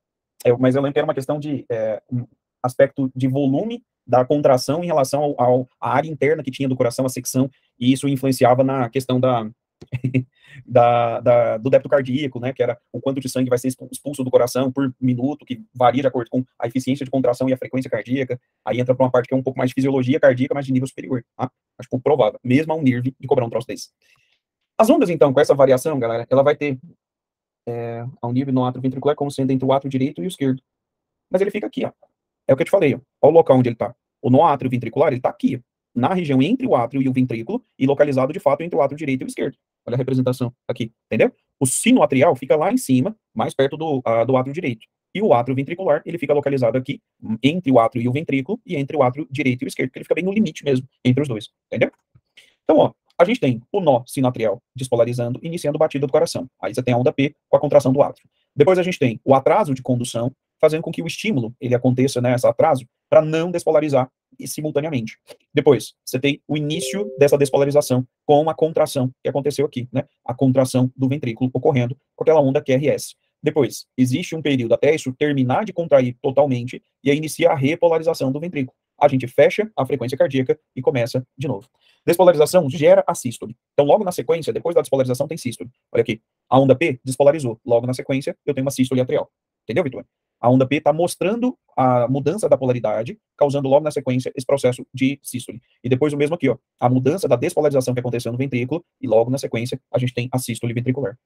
é, mas eu lembro que era uma questão de é, um aspecto de volume da contração em relação ao, à área interna que tinha do coração, a secção, e isso influenciava na questão da, da, da, do débito cardíaco, né, que era o quanto de sangue vai ser expulso do coração por minuto, que varia de acordo com a eficiência de contração e a frequência cardíaca. Aí entra para uma parte que é um pouco mais de fisiologia cardíaca, mas de nível superior. Tá? Acho pouco mesmo a um NIRV, de cobrar um troço desse. As ondas, então, com essa variação, galera, ela vai ter é, a um nível no átrio ventricular como sendo entre o átrio direito e o esquerdo. Mas ele fica aqui, ó. É o que eu te falei, ó. Olha o local onde ele está. O no átrio ventricular, ele está aqui, na região entre o átrio e o ventrículo, e localizado de fato entre o átrio direito e o esquerdo. Olha a representação aqui, entendeu? O sino atrial fica lá em cima, mais perto do, uh, do átrio direito. E o átrio ventricular, ele fica localizado aqui, entre o átrio e o ventrículo, e entre o átrio direito e o esquerdo, ele fica bem no limite mesmo, entre os dois, entendeu? Então, ó, a gente tem o nó sinoatrial despolarizando, iniciando batida do coração. Aí você tem a onda P com a contração do átrio. Depois a gente tem o atraso de condução, fazendo com que o estímulo ele aconteça, né, esse atraso, para não despolarizar simultaneamente. Depois, você tem o início dessa despolarização com a contração que aconteceu aqui, né? A contração do ventrículo ocorrendo com aquela onda QRS. Depois, existe um período até isso terminar de contrair totalmente e aí inicia a repolarização do ventrículo. A gente fecha a frequência cardíaca e começa de novo. Despolarização gera a sístole. Então, logo na sequência, depois da despolarização, tem sístole. Olha aqui. A onda P despolarizou. Logo na sequência, eu tenho uma sístole atrial. Entendeu, Vitor? A onda P está mostrando a mudança da polaridade, causando logo na sequência esse processo de sístole. E depois o mesmo aqui, ó, a mudança da despolarização que aconteceu no ventrículo, e logo na sequência a gente tem a sístole ventricular.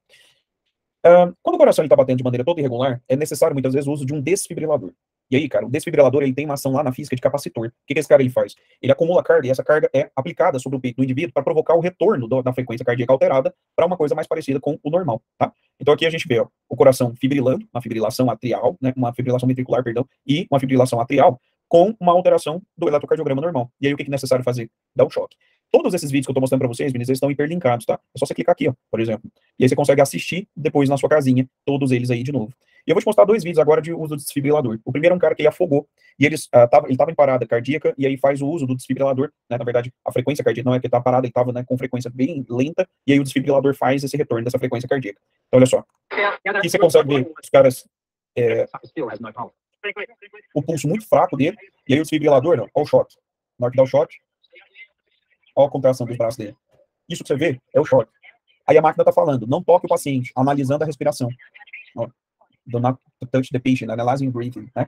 Quando o coração está batendo de maneira toda irregular, é necessário muitas vezes o uso de um desfibrilador. E aí, cara, o desfibrilador ele tem uma ação lá na física de capacitor. O que, que esse cara ele faz? Ele acumula carga e essa carga é aplicada sobre o peito do indivíduo para provocar o retorno do, da frequência cardíaca alterada para uma coisa mais parecida com o normal, tá? Então aqui a gente vê ó, o coração fibrilando, uma fibrilação atrial, né, uma fibrilação ventricular, perdão, e uma fibrilação atrial com uma alteração do eletrocardiograma normal. E aí o que é necessário fazer? Dar um choque. Todos esses vídeos que eu estou mostrando para vocês, meninas, eles estão hiperlinkados, tá? É só você clicar aqui, ó, por exemplo. E aí você consegue assistir depois na sua casinha, todos eles aí de novo. E eu vou te mostrar dois vídeos agora de uso do desfibrilador. O primeiro é um cara que ele afogou, e eles, uh, tava, ele estava em parada cardíaca, e aí faz o uso do desfibrilador, né? Na verdade, a frequência cardíaca não é que ele estava parado, ele estava né, com frequência bem lenta, e aí o desfibrilador faz esse retorno dessa frequência cardíaca. Então, olha só. Aqui você consegue ver os caras. É, o pulso muito fraco dele, e aí o desfibrilador, não, olha o choque. Na hora que dá o choque, olha a contração dos braços dele. Isso que você vê é o choque. Aí a máquina está falando, não toque o paciente, analisando a respiração. Ó, do not touch the patient, analyzing breathing, né?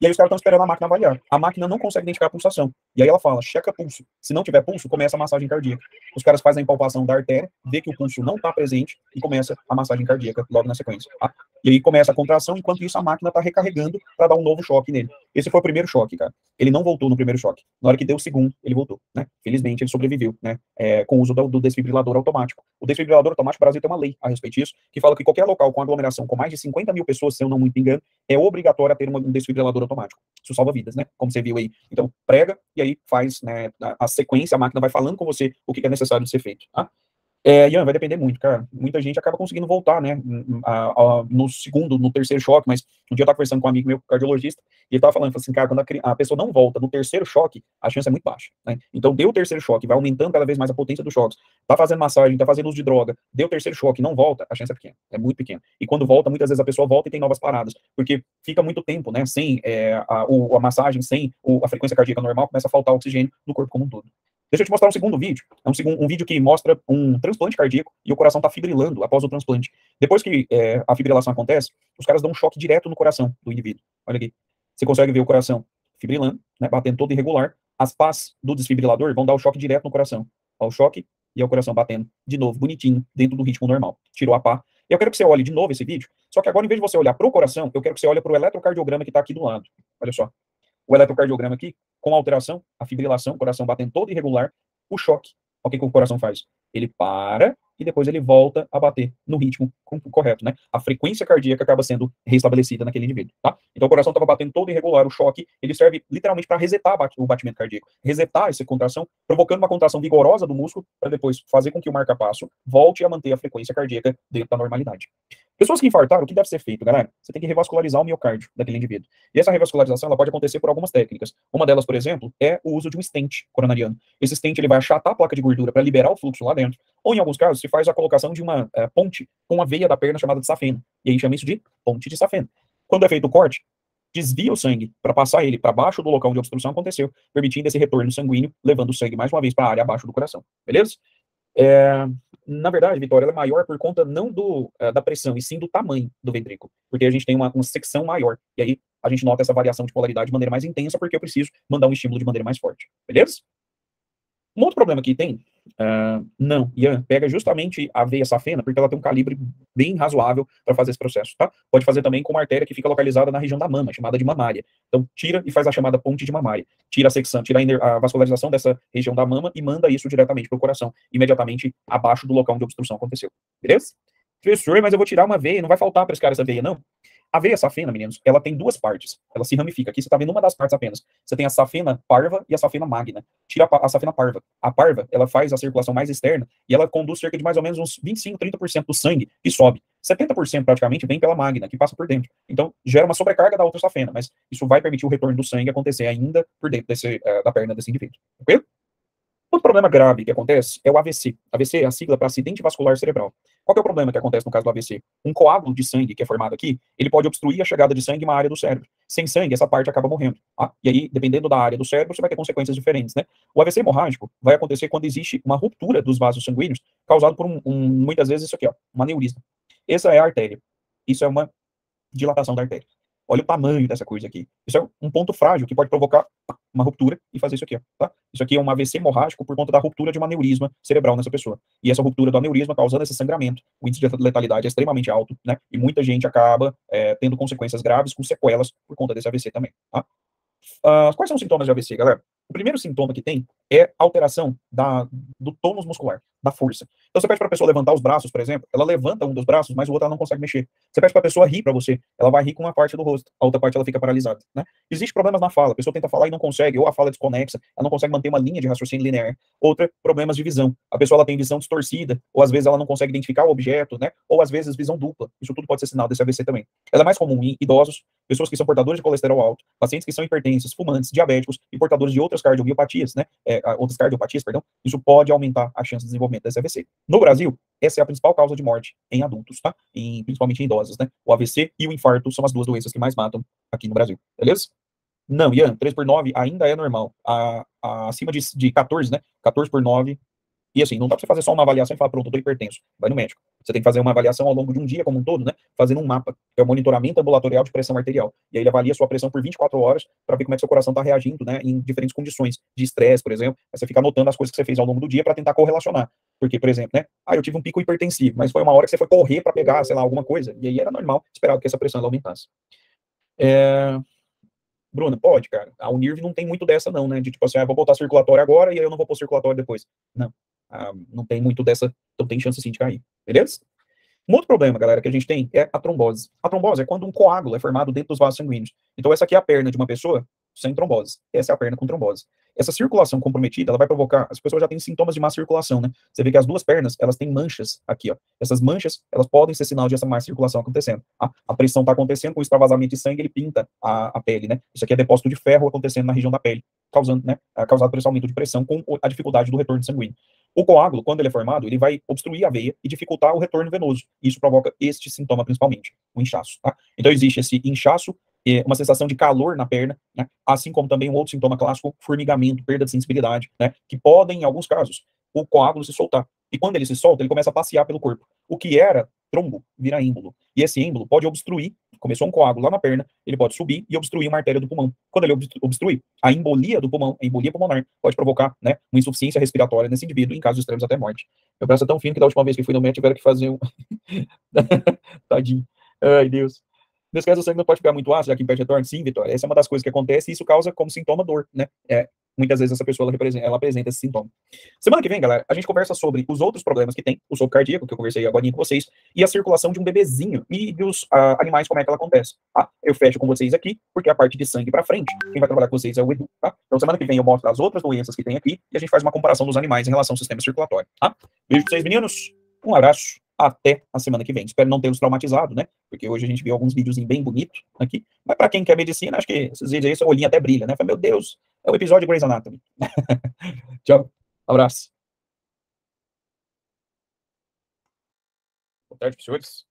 E aí os caras estão esperando a máquina avaliar. A máquina não consegue identificar a pulsação. E aí ela fala, checa pulso. Se não tiver pulso, começa a massagem cardíaca. Os caras fazem a impalpação da artéria, vê que o pulso não está presente e começa a massagem cardíaca logo na sequência. Tá? E aí começa a contração, enquanto isso a máquina está recarregando para dar um novo choque nele. Esse foi o primeiro choque, cara. Ele não voltou no primeiro choque. Na hora que deu o segundo, ele voltou, né? Felizmente ele sobreviveu, né? É, com o uso do, do, desfibrilador automático. O desfibrilador automático, o Brasil tem uma lei a respeito disso, que fala que qualquer local com aglomeração com mais de 50 mil pessoas, se eu não muito engano, é obrigatório ter uma, um desfibrilador automático. Isso salva vidas, né? Como você viu aí. Então, prega e aí faz né, a sequência, a máquina vai falando com você o que é necessário ser feito, tá? É, Ian, vai depender muito, cara. Muita gente acaba conseguindo voltar, né? A, a, no segundo, no terceiro choque, mas um dia eu tava conversando com um amigo meu, cardiologista, e ele tava falando, assim, cara, quando a, a, pessoa não volta no terceiro choque, a chance é muito baixa, né? Então, deu o terceiro choque, vai aumentando cada vez mais a potência dos choques, tá fazendo massagem, tá fazendo uso de droga, deu o terceiro choque, não volta, a chance é pequena, é muito pequena. E quando volta, muitas vezes a pessoa volta e tem novas paradas, porque fica muito tempo, né? Sem é, a, o, a massagem, sem o, a frequência cardíaca normal, começa a faltar oxigênio no corpo como um todo. Deixa eu te mostrar um segundo vídeo. É um, segundo, um vídeo que mostra um transplante cardíaco e o coração está fibrilando após o transplante. Depois que é, a fibrilação acontece, os caras dão um choque direto no coração do indivíduo. Olha aqui. Você consegue ver o coração fibrilando, né, batendo todo irregular. As pás do desfibrilador vão dar o choque direto no coração. Olha o choque e o coração batendo de novo, bonitinho, dentro do ritmo normal. Tirou a pá. Eu quero que você olhe de novo esse vídeo, só que agora, em vez de você olhar para o coração, eu quero que você olhe para o eletrocardiograma que está aqui do lado. Olha só. O eletrocardiograma aqui, com alteração, a fibrilação, o coração batendo todo irregular, o choque. O que, que o coração faz? Ele para e depois ele volta a bater no ritmo correto, né? A frequência cardíaca acaba sendo restabelecida naquele indivíduo, tá? Então o coração estava batendo todo irregular, o choque, ele serve literalmente para resetar o batimento cardíaco, resetar essa contração, provocando uma contração vigorosa do músculo, para depois fazer com que o marca-passo volte a manter a frequência cardíaca dentro da normalidade. Pessoas que infartaram, o que deve ser feito, galera? Você tem que revascularizar o miocárdio daquele indivíduo. E essa revascularização ela pode acontecer por algumas técnicas. Uma delas, por exemplo, é o uso de um stent coronariano. Esse stent ele vai achatar a placa de gordura para liberar o fluxo lá dentro. Ou, em alguns casos, se faz a colocação de uma é, ponte com a veia da perna chamada de safena. E aí chama isso de ponte de safena. Quando é feito o corte, desvia o sangue para passar ele para baixo do local onde a obstrução aconteceu, permitindo esse retorno sanguíneo, levando o sangue mais uma vez para a área abaixo do coração. Beleza? É, na verdade, Vitória, ela é maior por conta não do, uh, da pressão, e sim do tamanho do ventrículo. Porque a gente tem uma, uma secção maior. E aí a gente nota essa variação de polaridade de maneira mais intensa, porque eu preciso mandar um estímulo de maneira mais forte. Beleza? Um outro problema que tem, uh, não, Ian, pega justamente a veia safena, porque ela tem um calibre bem razoável para fazer esse processo, tá? Pode fazer também com uma artéria que fica localizada na região da mama, chamada de mamária. Então, tira e faz a chamada ponte de mamária. Tira a secção, tira a, vascularização dessa região da mama e manda isso diretamente para o coração, imediatamente abaixo do local onde a obstrução aconteceu. Beleza? Professor, mas eu vou tirar uma veia, não vai faltar para esse cara essa veia, não? A veia safena, meninos, ela tem duas partes. Ela se ramifica. Aqui você está vendo uma das partes apenas. Você tem a safena parva e a safena magna. Tira a, a safena parva. A parva, ela faz a circulação mais externa e ela conduz cerca de mais ou menos uns 25, 30% do sangue que sobe. 70% praticamente vem pela magna, que passa por dentro. Então, gera uma sobrecarga da outra safena, mas isso vai permitir o retorno do sangue acontecer ainda por dentro desse, uh, da perna desse indivíduo. Ok? Outro problema grave que acontece é o AVC. AVC é a sigla para acidente vascular cerebral. Qual é o problema que acontece no caso do AVC? Um coágulo de sangue que é formado aqui, ele pode obstruir a chegada de sangue em uma área do cérebro. Sem sangue, essa parte acaba morrendo. Tá? E aí, dependendo da área do cérebro, você vai ter consequências diferentes, né? O AVC hemorrágico vai acontecer quando existe uma ruptura dos vasos sanguíneos, causado por um, um muitas vezes isso aqui, ó, um aneurisma. Essa é a artéria. Isso é uma dilatação da artéria. Olha o tamanho dessa coisa aqui. Isso é um ponto frágil que pode provocar uma ruptura e fazer isso aqui, ó, tá? Isso aqui é um AVC hemorrágico por conta da ruptura de um aneurisma cerebral nessa pessoa. E essa ruptura do aneurisma causando esse sangramento, o índice de letalidade é extremamente alto, né? E muita gente acaba é, tendo consequências graves com sequelas por conta desse AVC também, tá? Uh, quais são os sintomas de AVC, galera? O primeiro sintoma que tem é alteração da, do tônus muscular, da força. Então você pede para a pessoa levantar os braços, por exemplo, ela levanta um dos braços, mas o outro ela não consegue mexer. Você pede para a pessoa rir para você, ela vai rir com uma parte do rosto, a outra parte ela fica paralisada, né? Existem problemas na fala, a pessoa tenta falar e não consegue, ou a fala é desconexa, ela não consegue manter uma linha de raciocínio linear. Outra, problemas de visão. A pessoa ela tem visão distorcida, ou às vezes ela não consegue identificar o objeto, né? Ou às vezes visão dupla. Isso tudo pode ser sinal desse AVC também. Ela é mais comum em idosos, pessoas que são portadores de colesterol alto, pacientes que são hipertensos, fumantes, diabéticos e portadores de outras cardiomiopatias, né? É, outras cardiopatias, perdão, isso pode aumentar a chance de desenvolvimento desse AVC. No Brasil, essa é a principal causa de morte em adultos, tá? Em, principalmente em idosos, né? O AVC e o infarto são as duas doenças que mais matam aqui no Brasil, beleza? Não, Ian, 3 por 9 ainda é normal. A, a, acima de, de 14, né? 14 por 9 e assim, não dá para você fazer só uma avaliação e falar, pronto, eu tô hipertenso. Vai no médico. Você tem que fazer uma avaliação ao longo de um dia como um todo, né? Fazendo um mapa, que é o monitoramento ambulatorial de pressão arterial. E aí ele avalia sua pressão por 24 horas para ver como é que seu coração está reagindo, né? Em diferentes condições de estresse, por exemplo. Aí você fica anotando as coisas que você fez ao longo do dia para tentar correlacionar. Porque, por exemplo, né? Ah, eu tive um pico hipertensivo, mas foi uma hora que você foi correr para pegar, sei lá, alguma coisa. E aí era normal esperar que essa pressão ela aumentasse. É... Bruna, pode, cara. A Unirv não tem muito dessa, não, né? De tipo assim, ah, vou botar circulatório agora e aí eu não vou pôr circulatório depois. Não. Ah, não tem muito dessa, então tem chance sim de cair, beleza? Um outro problema, galera, que a gente tem é a trombose. A trombose é quando um coágulo é formado dentro dos vasos sanguíneos. Então, essa aqui é a perna de uma pessoa sem trombose. Essa é a perna com trombose. Essa circulação comprometida, ela vai provocar, as pessoas já têm sintomas de má circulação, né? Você vê que as duas pernas, elas têm manchas aqui, ó. Essas manchas, elas podem ser sinal de essa má circulação acontecendo. A, a pressão está acontecendo, com extravasamento de sangue, ele pinta a, a, pele, né? Isso aqui é depósito de ferro acontecendo na região da pele, causando, né? Causado por esse aumento de pressão com a dificuldade do retorno sanguíneo. O coágulo, quando ele é formado, ele vai obstruir a veia e dificultar o retorno venoso. Isso provoca este sintoma principalmente, o inchaço. Tá? Então existe esse inchaço, é, uma sensação de calor na perna, né? assim como também um outro sintoma clássico, formigamento, perda de sensibilidade, né? que podem, em alguns casos, o coágulo se soltar. E quando ele se solta, ele começa a passear pelo corpo. O que era trombo vira êmbolo. E esse êmbolo pode obstruir, começou um coágulo lá na perna, ele pode subir e obstruir uma artéria do pulmão. Quando ele obstrui, a embolia do pulmão, a embolia pulmonar, pode provocar né, uma insuficiência respiratória nesse indivíduo, em casos extremos até morte. Meu braço é tão fino que da última vez que fui no médico tiveram que fazer um... Tadinho. Ai, Deus. Nesse caso, o sangue não pode ficar muito ácido, já que impede retorno. Sim, Vitória. Essa é uma das coisas que acontece e isso causa como sintoma dor, né? É, muitas vezes essa pessoa ela, ela apresenta esse sintoma. Semana que vem, galera, a gente conversa sobre os outros problemas que tem, o sopro cardíaco, que eu conversei agora com vocês, e a circulação de um bebezinho e dos uh, animais, como é que ela acontece. Tá? Eu fecho com vocês aqui, porque a parte de sangue para frente, quem vai trabalhar com vocês é o Edu. Tá? Então, semana que vem eu mostro as outras doenças que tem aqui e a gente faz uma comparação dos animais em relação ao sistema circulatório. Tá? Beijo pra vocês, meninos. Um abraço até a semana que vem. Espero não tê-los traumatizado, né? Porque hoje a gente viu alguns vídeos bem bonitos aqui. Mas para quem quer medicina, acho que esses vídeos aí, seu olhinho até brilha, né? Fala, meu Deus, é o episódio de Grey's Anatomy. Tchau. Abraço. Boa tarde, senhores.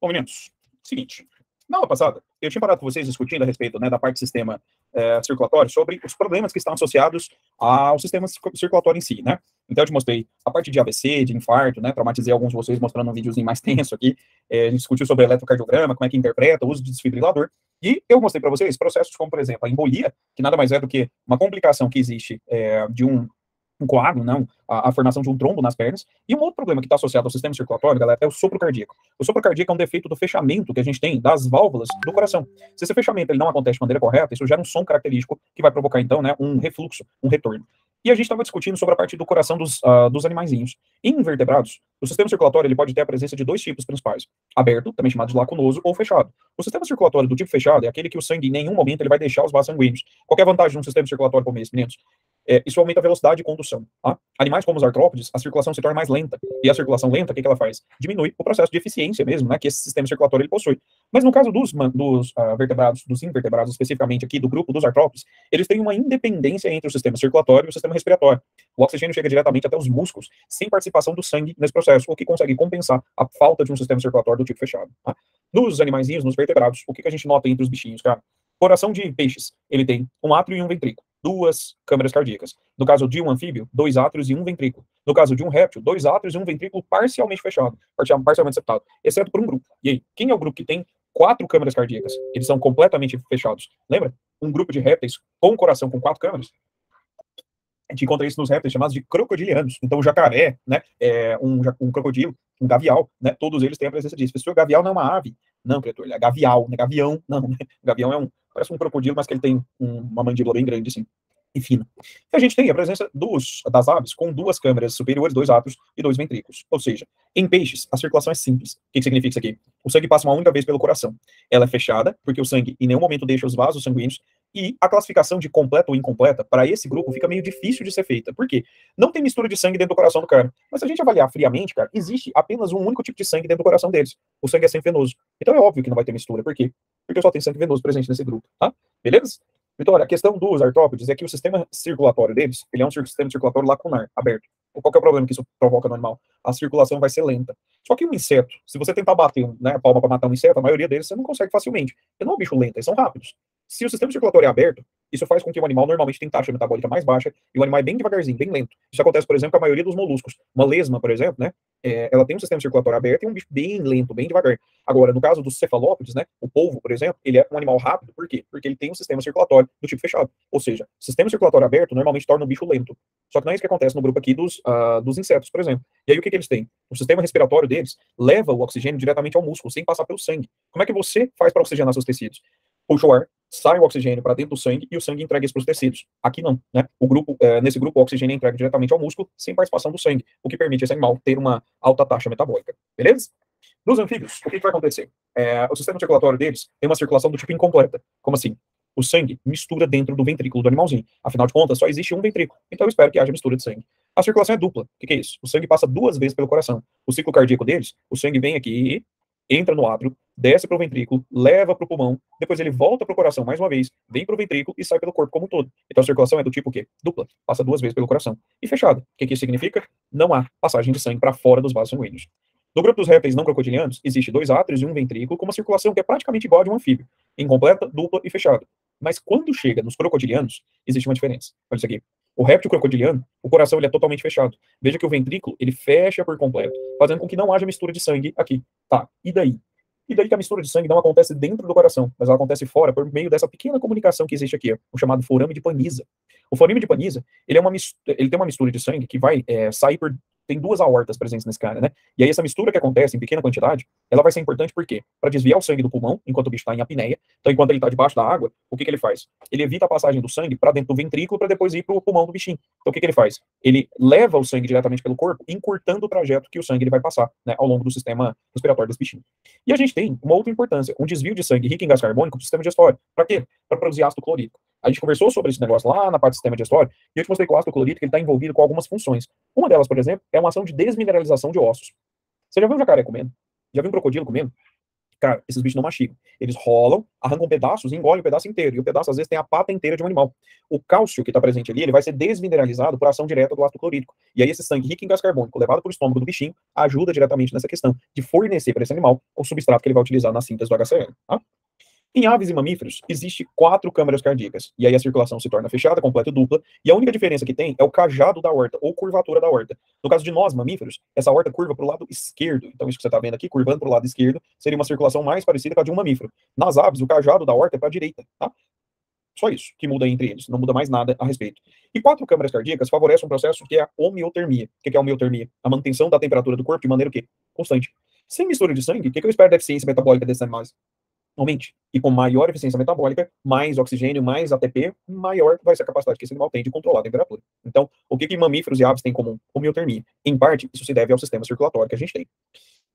Bom, meninos, seguinte. Na aula passada, eu tinha parado com vocês discutindo a respeito né, da parte do sistema é, circulatório sobre os problemas que estão associados ao sistema circulatório em si, né? Então, eu te mostrei a parte de AVC, de infarto, né? Traumatizei alguns de vocês mostrando um videozinho mais tenso aqui. É, a gente discutiu sobre eletrocardiograma, como é que interpreta, o uso de desfibrilador. E eu mostrei para vocês processos como, por exemplo, a embolia, que nada mais é do que uma complicação que existe é, de um um coágulo, não, a, a, formação de um trombo nas pernas. E um outro problema que está associado ao sistema circulatório, galera, é o sopro cardíaco. O sopro cardíaco é um defeito do fechamento que a gente tem das válvulas do coração. Se esse fechamento ele não acontece de maneira correta, isso gera um som característico que vai provocar, então, né, um refluxo, um retorno. E a gente estava discutindo sobre a parte do coração dos, uh, dos animaizinhos. Em invertebrados, o sistema circulatório ele pode ter a presença de dois tipos principais: aberto, também chamado de lacunoso, ou fechado. O sistema circulatório do tipo fechado é aquele que o sangue em nenhum momento ele vai deixar os vasos sanguíneos. Qual é a vantagem de um sistema circulatório como esse, meninos? É, isso aumenta a velocidade de condução. Tá? Animais como os artrópodes, a circulação se torna mais lenta. E a circulação lenta, o que, que ela faz? Diminui o processo de eficiência mesmo, né, que esse sistema circulatório ele possui. Mas no caso dos, dos uh, vertebrados, dos invertebrados, especificamente aqui do grupo dos artrópodes, eles têm uma independência entre o sistema circulatório e o sistema respiratório. O oxigênio chega diretamente até os músculos, sem participação do sangue nesse processo, o que consegue compensar a falta de um sistema circulatório do tipo fechado. Tá? Nos animaizinhos, nos vertebrados, o que, que a gente nota entre os bichinhos, cara? Coração de peixes, ele tem um átrio e um ventrículo duas câmeras cardíacas. No caso de um anfíbio, dois átrios e um ventrículo. No caso de um réptil, dois átrios e um ventrículo parcialmente fechado, parcialmente septado, exceto por um grupo. E aí, quem é o grupo que tem quatro câmeras cardíacas? Eles são completamente fechados. Lembra? Um grupo de répteis com um coração com quatro câmeras? A gente encontra isso nos répteis chamados de crocodilianos. Então, o jacaré, né, é um, um crocodilo, um gavial, né, todos eles têm a presença disso. Pessoal, gavial não é uma ave. Não, criatura, ele é gavial, né, gavião, não, né? gavião é um, parece um crocodilo, mas que ele tem um, uma mandíbula bem grande, assim, e fina. E a gente tem a presença dos, das aves com duas câmeras superiores, dois átrios e dois ventrículos. Ou seja, em peixes, a circulação é simples. O que, que significa isso aqui? O sangue passa uma única vez pelo coração. Ela é fechada, porque o sangue em nenhum momento deixa os vasos sanguíneos, e a classificação de completa ou incompleta, para esse grupo, fica meio difícil de ser feita. Por quê? Não tem mistura de sangue dentro do coração do cara. Mas se a gente avaliar friamente, cara, existe apenas um único tipo de sangue dentro do coração deles. O sangue é sangue venoso. Então é óbvio que não vai ter mistura. Por quê? Porque só tem sangue venoso presente nesse grupo, tá? Beleza? Vitória, a questão dos artrópodes é que o sistema circulatório deles, ele é um sistema circulatório lacunar, aberto. Qual é o problema que isso provoca no animal? A circulação vai ser lenta. Só que um inseto, se você tentar bater né, a palma para matar um inseto, a maioria deles você não consegue facilmente. Porque não é um bicho lento, eles são rápidos. Se o sistema circulatório é aberto, isso faz com que o animal normalmente tenha taxa metabólica mais baixa e o animal é bem devagarzinho, bem lento. Isso acontece, por exemplo, com a maioria dos moluscos. Uma lesma, por exemplo, né? É, ela tem um sistema circulatório aberto e um bicho bem lento, bem devagar. Agora, no caso dos cefalópodes, né? O polvo, por exemplo, ele é um animal rápido. Por quê? Porque ele tem um sistema circulatório do tipo fechado. Ou seja, sistema circulatório aberto normalmente torna o bicho lento. Só que não é isso que acontece no grupo aqui dos, uh, dos insetos, por exemplo. E aí o que, que eles têm? O sistema respiratório deles leva o oxigênio diretamente ao músculo, sem passar pelo sangue. Como é que você faz para oxigenar seus tecidos? puxa o ar, sai o oxigênio para dentro do sangue e o sangue entrega isso para os tecidos. Aqui não, né? O grupo, é, nesse grupo, o oxigênio é entregue diretamente ao músculo, sem participação do sangue, o que permite esse animal ter uma alta taxa metabólica. Beleza? Nos anfíbios, o que, que vai acontecer? É, o sistema circulatório deles tem uma circulação do tipo incompleta. Como assim? O sangue mistura dentro do ventrículo do animalzinho. Afinal de contas, só existe um ventrículo. Então eu espero que haja mistura de sangue. A circulação é dupla. O que, que é isso? O sangue passa duas vezes pelo coração. O ciclo cardíaco deles, o sangue vem aqui entra no átrio, desce para o ventrículo, leva para o pulmão, depois ele volta para o coração mais uma vez, vem para o ventrículo e sai pelo corpo como um todo. Então a circulação é do tipo quê? Dupla, passa duas vezes pelo coração. E fechado. O que, que isso significa? Não há passagem de sangue para fora dos vasos sanguíneos. No grupo dos répteis não crocodilianos, existe dois átrios e um ventrículo com uma circulação que é praticamente igual a de um anfíbio, incompleta, dupla e fechada. Mas quando chega nos crocodilianos, existe uma diferença. Olha isso aqui. O réptil crocodiliano, o coração ele é totalmente fechado. Veja que o ventrículo ele fecha por completo, fazendo com que não haja mistura de sangue aqui. Tá, e daí? E daí que a mistura de sangue não acontece dentro do coração, mas ela acontece fora, por meio dessa pequena comunicação que existe aqui, o chamado forame de Panisa. O forame de Panisa, ele, é uma ele tem uma mistura de sangue que vai é, sair por tem duas aortas presentes nesse cara, né? E aí essa mistura que acontece em pequena quantidade, ela vai ser importante por quê? Para desviar o sangue do pulmão, enquanto o bicho está em apneia. Então, enquanto ele está debaixo da água, o que, que ele faz? Ele evita a passagem do sangue para dentro do ventrículo para depois ir para o pulmão do bichinho. Então, o que, que ele faz? Ele leva o sangue diretamente pelo corpo, encurtando o trajeto que o sangue ele vai passar, né, ao longo do sistema respiratório desse bichinho. E a gente tem uma outra importância, um desvio de sangue rico em gás carbônico para o sistema digestório. Para quê? Para produzir ácido clorídrico. A gente conversou sobre esse negócio lá na parte do sistema digestório, e eu te mostrei que o ácido clorídrico está envolvido com algumas funções. Uma delas, por exemplo, é uma ação de desmineralização de ossos. Você já viu um jacaré comendo? Já viu um crocodilo comendo? Cara, esses bichos não mastigam. Eles rolam, arrancam pedaços e engolem o pedaço inteiro. E o pedaço, às vezes, tem a pata inteira de um animal. O cálcio que está presente ali, ele vai ser desmineralizado por ação direta do ácido clorídrico. E aí, esse sangue rico em gás carbônico, levado para o estômago do bichinho, ajuda diretamente nessa questão de fornecer para esse animal o substrato que ele vai utilizar na síntese do HCl. Tá? Em aves e mamíferos, existe quatro câmeras cardíacas, e aí a circulação se torna fechada, completa e dupla, e a única diferença que tem é o cajado da horta, ou curvatura da horta. No caso de nós, mamíferos, essa horta curva para o lado esquerdo. Então, isso que você está vendo aqui, curvando para o lado esquerdo, seria uma circulação mais parecida com a de um mamífero. Nas aves, o cajado da horta é para a direita, tá? Só isso que muda entre eles, não muda mais nada a respeito. E quatro câmeras cardíacas favorecem um processo que é a homeotermia. O que é a homeotermia? A manutenção da temperatura do corpo de maneira o quê? Constante. Sem mistura de sangue, o que eu espero da eficiência metabólica desses animais? Aumente. E com maior eficiência metabólica, mais oxigênio, mais ATP, maior vai ser a capacidade que esse animal tem de controlar a temperatura. Então, o que, que mamíferos e aves têm em comum? Homeotermia. Em parte, isso se deve ao sistema circulatório que a gente tem.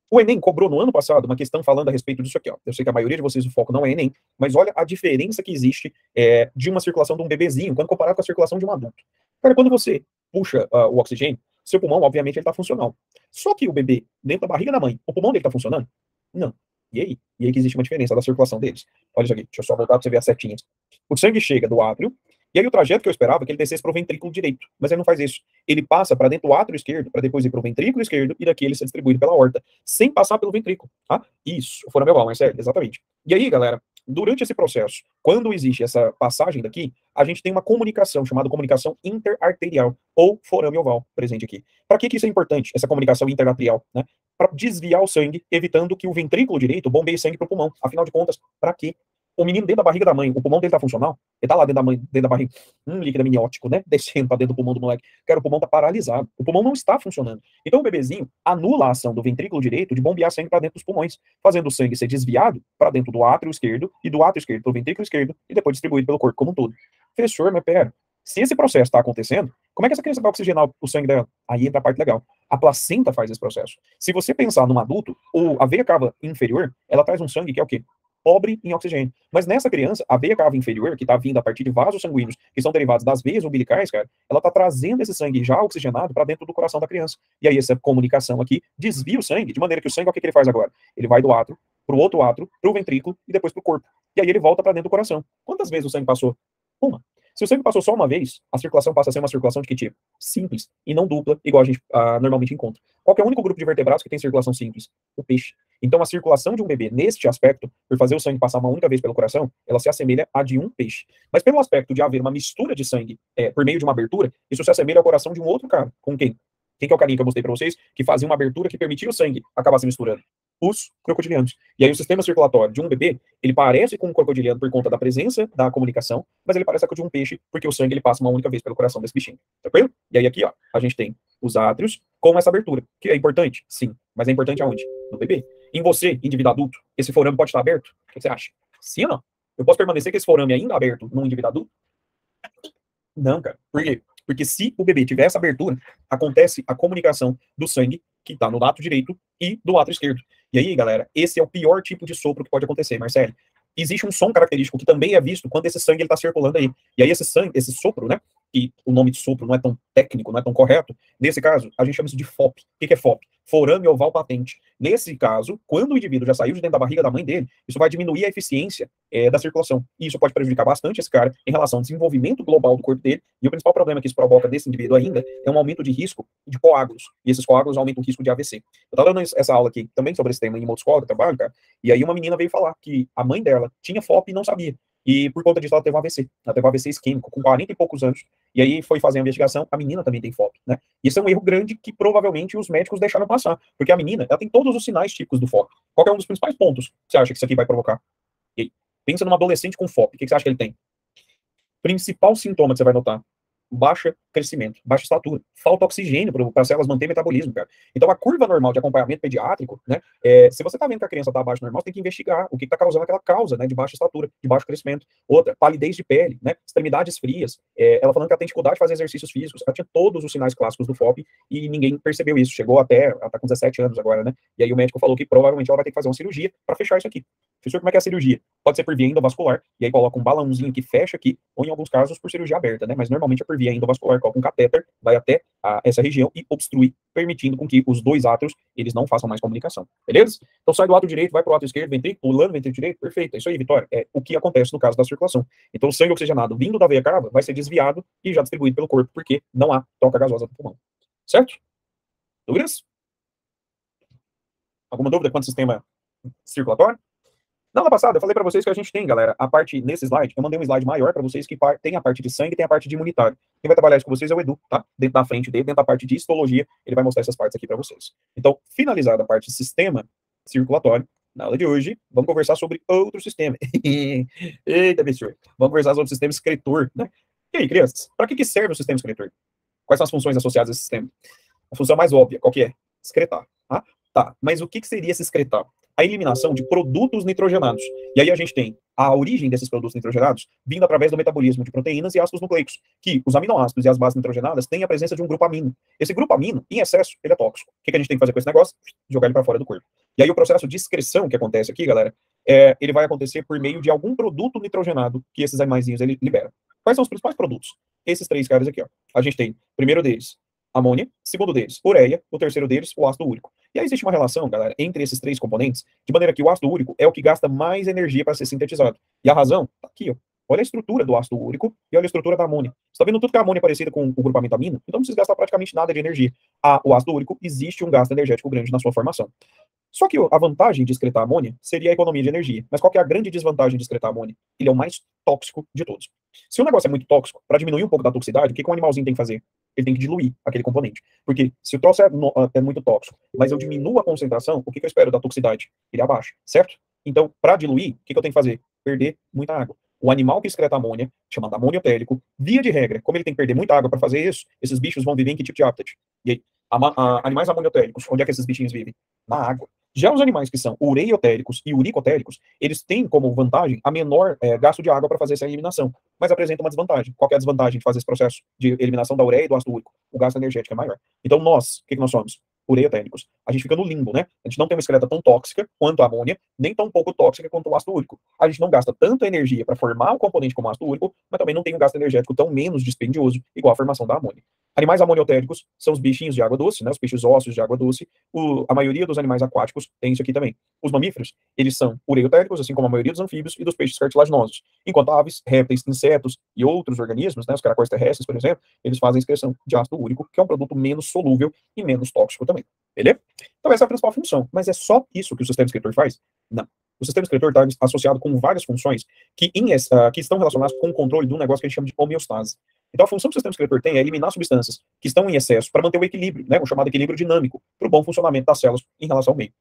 O Enem cobrou no ano passado uma questão falando a respeito disso aqui. Ó. Eu sei que a maioria de vocês o foco não é Enem, mas olha a diferença que existe é, de uma circulação de um bebezinho quando comparado com a circulação de um adulto. Cara, quando você puxa uh, o oxigênio, seu pulmão, obviamente, ele está funcional. Só que o bebê, dentro da barriga da mãe, o pulmão dele está funcionando? Não. E aí? E aí que existe uma diferença da circulação deles. Olha isso aqui, deixa eu só voltar para você ver as setinhas. O sangue chega do átrio, e aí o trajeto que eu esperava é que ele descesse para o ventrículo direito, mas ele não faz isso. Ele passa para dentro do átrio esquerdo, para depois ir para o ventrículo esquerdo, e daqui ele se distribuído pela horta, sem passar pelo ventrículo. Tá? Isso, o forameal, Marcelo, exatamente. E aí, galera, durante esse processo, quando existe essa passagem daqui, a gente tem uma comunicação chamada comunicação interarterial, ou forame oval, presente aqui. Para que, que isso é importante, essa comunicação interarterial? Né? Para desviar o sangue, evitando que o ventrículo direito bombeie sangue para o pulmão. Afinal de contas, para quê? o menino dentro da barriga da mãe, o pulmão dele tá funcional, ele tá lá dentro da mãe, dentro da barriga, um líquido amniótico, né, descendo para dentro do pulmão do moleque. Cara, o pulmão tá paralisado, o pulmão não está funcionando. Então o bebezinho anula a ação do ventrículo direito de bombear sangue para dentro dos pulmões, fazendo o sangue ser desviado para dentro do átrio esquerdo e do átrio esquerdo para o ventrículo esquerdo e depois distribuído pelo corpo como um todo. Professor, mas pera, se esse processo está acontecendo, como é que essa criança vai oxigenar o sangue dela? Aí entra a parte legal. A placenta faz esse processo. Se você pensar num adulto, ou a veia cava inferior, ela traz um sangue que é o quê? pobre em oxigênio. Mas nessa criança, a veia cava inferior, que está vindo a partir de vasos sanguíneos, que são derivados das veias umbilicais, cara, ela está trazendo esse sangue já oxigenado para dentro do coração da criança. E aí essa comunicação aqui desvia o sangue, de maneira que o sangue, o que, que ele faz agora? Ele vai do átrio para o outro átrio, para o ventrículo e depois para o corpo. E aí ele volta para dentro do coração. Quantas vezes o sangue passou? Uma. Se o sangue passou só uma vez, a circulação passa a ser uma circulação de que tipo? Simples, e não dupla, igual a gente uh, normalmente encontra. Qual é o único grupo de vertebrados que tem circulação simples? O peixe. Então, a circulação de um bebê, neste aspecto, por fazer o sangue passar uma única vez pelo coração, ela se assemelha à de um peixe. Mas pelo aspecto de haver uma mistura de sangue é, por meio de uma abertura, isso se assemelha ao coração de um outro cara. Com quem? Quem que é o carinho que eu mostrei para vocês? Que fazia uma abertura que permitia o sangue acabar se misturando os crocodilianos. E aí o sistema circulatório de um bebê, ele parece com um crocodiliano por conta da presença da comunicação, mas ele parece com o de um peixe, porque o sangue ele passa uma única vez pelo coração desse bichinho. Tranquilo? E aí aqui, ó, a gente tem os átrios com essa abertura, que é importante, sim, mas é importante aonde? No bebê. Em você, indivíduo adulto, esse forame pode estar aberto? O que você acha? Sim ou não? Eu posso permanecer com esse forame ainda aberto num indivíduo adulto? Não, cara. Por quê? Porque se o bebê tiver essa abertura, acontece a comunicação do sangue que está no lado direito e do lado esquerdo. E aí, galera, esse é o pior tipo de sopro que pode acontecer, Marcelo. Existe um som característico que também é visto quando esse sangue está circulando aí. E aí esse sangue, esse sopro, né, que o nome de sopro não é tão técnico, não é tão correto, nesse caso, a gente chama isso de FOP. O que é FOP? Forame oval patente. Nesse caso, quando o indivíduo já saiu de dentro da barriga da mãe dele, isso vai diminuir a eficiência é, da circulação. E isso pode prejudicar bastante esse cara em relação ao desenvolvimento global do corpo dele. E o principal problema que isso provoca desse indivíduo ainda é um aumento de risco de coágulos. E esses coágulos aumentam o risco de AVC. Eu estava dando essa aula aqui também sobre esse tema em uma escola trabalho, cara, e aí uma menina veio falar que a mãe dela tinha FOP e não sabia. E por conta disso ela teve um AVC. Ela teve um AVC isquêmico com 40 e poucos anos. E aí foi fazer a investigação, a menina também tem FOP, né? Isso é um erro grande que provavelmente os médicos deixaram passar. Porque a menina, ela tem todos os sinais típicos do FOP. Qual é um dos principais pontos que você acha que isso aqui vai provocar? Pensa numa adolescente com FOP. O que você acha que ele tem? Principal sintoma que você vai notar: baixa crescimento, baixa estatura, falta oxigênio para as células manter metabolismo, cara. Então, a curva normal de acompanhamento pediátrico, né, é, se você está vendo que a criança está abaixo normal, você tem que investigar o que está causando aquela causa, né, de baixa estatura, de baixo crescimento. Outra, palidez de pele, né, extremidades frias. É, ela falando que ela tem dificuldade de fazer exercícios físicos, ela tinha todos os sinais clássicos do FOP e ninguém percebeu isso. Chegou até, ela está com 17 anos agora, né, e aí o médico falou que provavelmente ela vai ter que fazer uma cirurgia para fechar isso aqui. Professor, como é que é a cirurgia? Pode ser por via endovascular, e aí coloca um balãozinho que fecha aqui, ou em alguns casos por cirurgia aberta, né? Mas normalmente é por via endovascular, coloca um catéter, vai até a, essa região e obstrui, permitindo com que os dois átrios, eles não façam mais comunicação, beleza? Então sai do lado direito, vai para o lado esquerdo, ventrículo, pulando ventrículo direito, perfeito, é isso aí, Vitória. É o que acontece no caso da circulação. Então o sangue oxigenado vindo da veia cava vai ser desviado e já distribuído pelo corpo, porque não há troca gasosa no pulmão, certo? Dúvidas? Alguma dúvida quanto ao sistema circulatório? Na aula passada, eu falei para vocês que a gente tem, galera, a parte, nesse slide, eu mandei um slide maior para vocês que tem a parte de sangue tem a parte de imunitário. Quem vai trabalhar isso com vocês é o Edu, tá? Dentro da frente dele, dentro da parte de histologia, ele vai mostrar essas partes aqui para vocês. Então, finalizada a parte de sistema circulatório, na aula de hoje, vamos conversar sobre outro sistema. Eita, professor. Vamos conversar sobre o sistema excretor, né? E aí, crianças, para que, que serve o sistema excretor? Quais são as funções associadas a esse sistema? A função mais óbvia, qual que é? Excretar, tá? Tá, mas o que, que seria esse excretar? A eliminação de produtos nitrogenados. E aí a gente tem a origem desses produtos nitrogenados vindo através do metabolismo de proteínas e ácidos nucleicos, que os aminoácidos e as bases nitrogenadas têm a presença de um grupo amino. Esse grupo amino, em excesso, ele é tóxico. O que, a gente tem que fazer com esse negócio? Jogar ele para fora do corpo. E aí o processo de excreção que acontece aqui, galera, é, ele vai acontecer por meio de algum produto nitrogenado que esses animaizinhos ele libera. Quais são os principais produtos? Esses três caras aqui, ó. A gente tem, primeiro deles, amônia, segundo deles, ureia, o terceiro deles, o ácido úrico. E aí existe uma relação, galera, entre esses três componentes, de maneira que o ácido úrico é o que gasta mais energia para ser sintetizado. E a razão tá aqui, ó. Olha a estrutura do ácido úrico e olha a estrutura da amônia. Você está vendo tudo que a amônia é parecida com o grupamento amino? Então não precisa gastar praticamente nada de energia. A, o ácido úrico, existe um gasto energético grande na sua formação. Só que a vantagem de excretar amônia seria a economia de energia. Mas qual é a grande desvantagem de excretar amônia? Ele é o mais tóxico de todos. Se o negócio é muito tóxico, para diminuir um pouco da toxicidade, o que, que um animalzinho tem que fazer? ele tem que diluir aquele componente. Porque se o troço é, no, é muito tóxico, mas eu diminuo a concentração, o que, que eu espero da toxicidade? Ele abaixa, certo? Então, para diluir, o que, que eu tenho que fazer? Perder muita água. O animal que excreta amônia, chamado amoniotérico, via de regra, como ele tem que perder muita água para fazer isso, esses bichos vão viver em que tipo de habitat? E aí, a, a, animais amoniotéricos, onde é que esses bichinhos vivem? Na água. Já os animais que são ureiotéricos e uricotéricos, eles têm como vantagem a menor é, gasto de água para fazer essa eliminação, mas apresentam uma desvantagem. Qual é a desvantagem de fazer esse processo de eliminação da ureia e do ácido úrico? O gasto energético é maior. Então, nós, o que, que nós somos? Ureotéricos. A gente fica no limbo, né? A gente não tem uma excreta tão tóxica quanto a amônia, nem tão pouco tóxica quanto o ácido úrico. A gente não gasta tanta energia para formar o componente como ácido úrico, mas também não tem um gasto energético tão menos dispendioso, igual a formação da amônia. Animais amoniotéricos são os bichinhos de água doce, né, os peixes ósseos de água doce. O, a maioria dos animais aquáticos tem isso aqui também. Os mamíferos, eles são ureotéricos, assim como a maioria dos anfíbios e dos peixes cartilaginosos. Enquanto aves, répteis, insetos e outros organismos, né, os caracóis terrestres, por exemplo, eles fazem excreção de ácido úrico, que é um produto menos solúvel e menos tóxico também. Beleza? Então essa é a principal função. Mas é só isso que o sistema excretor faz? Não. O sistema excretor está associado com várias funções que, em, uh, que estão relacionadas com o controle de um negócio que a gente chama de homeostase. Então, a função que o sistema excretor tem é eliminar substâncias que estão em excesso para manter o equilíbrio, né, o chamado equilíbrio dinâmico, para o bom funcionamento das células em relação ao meio.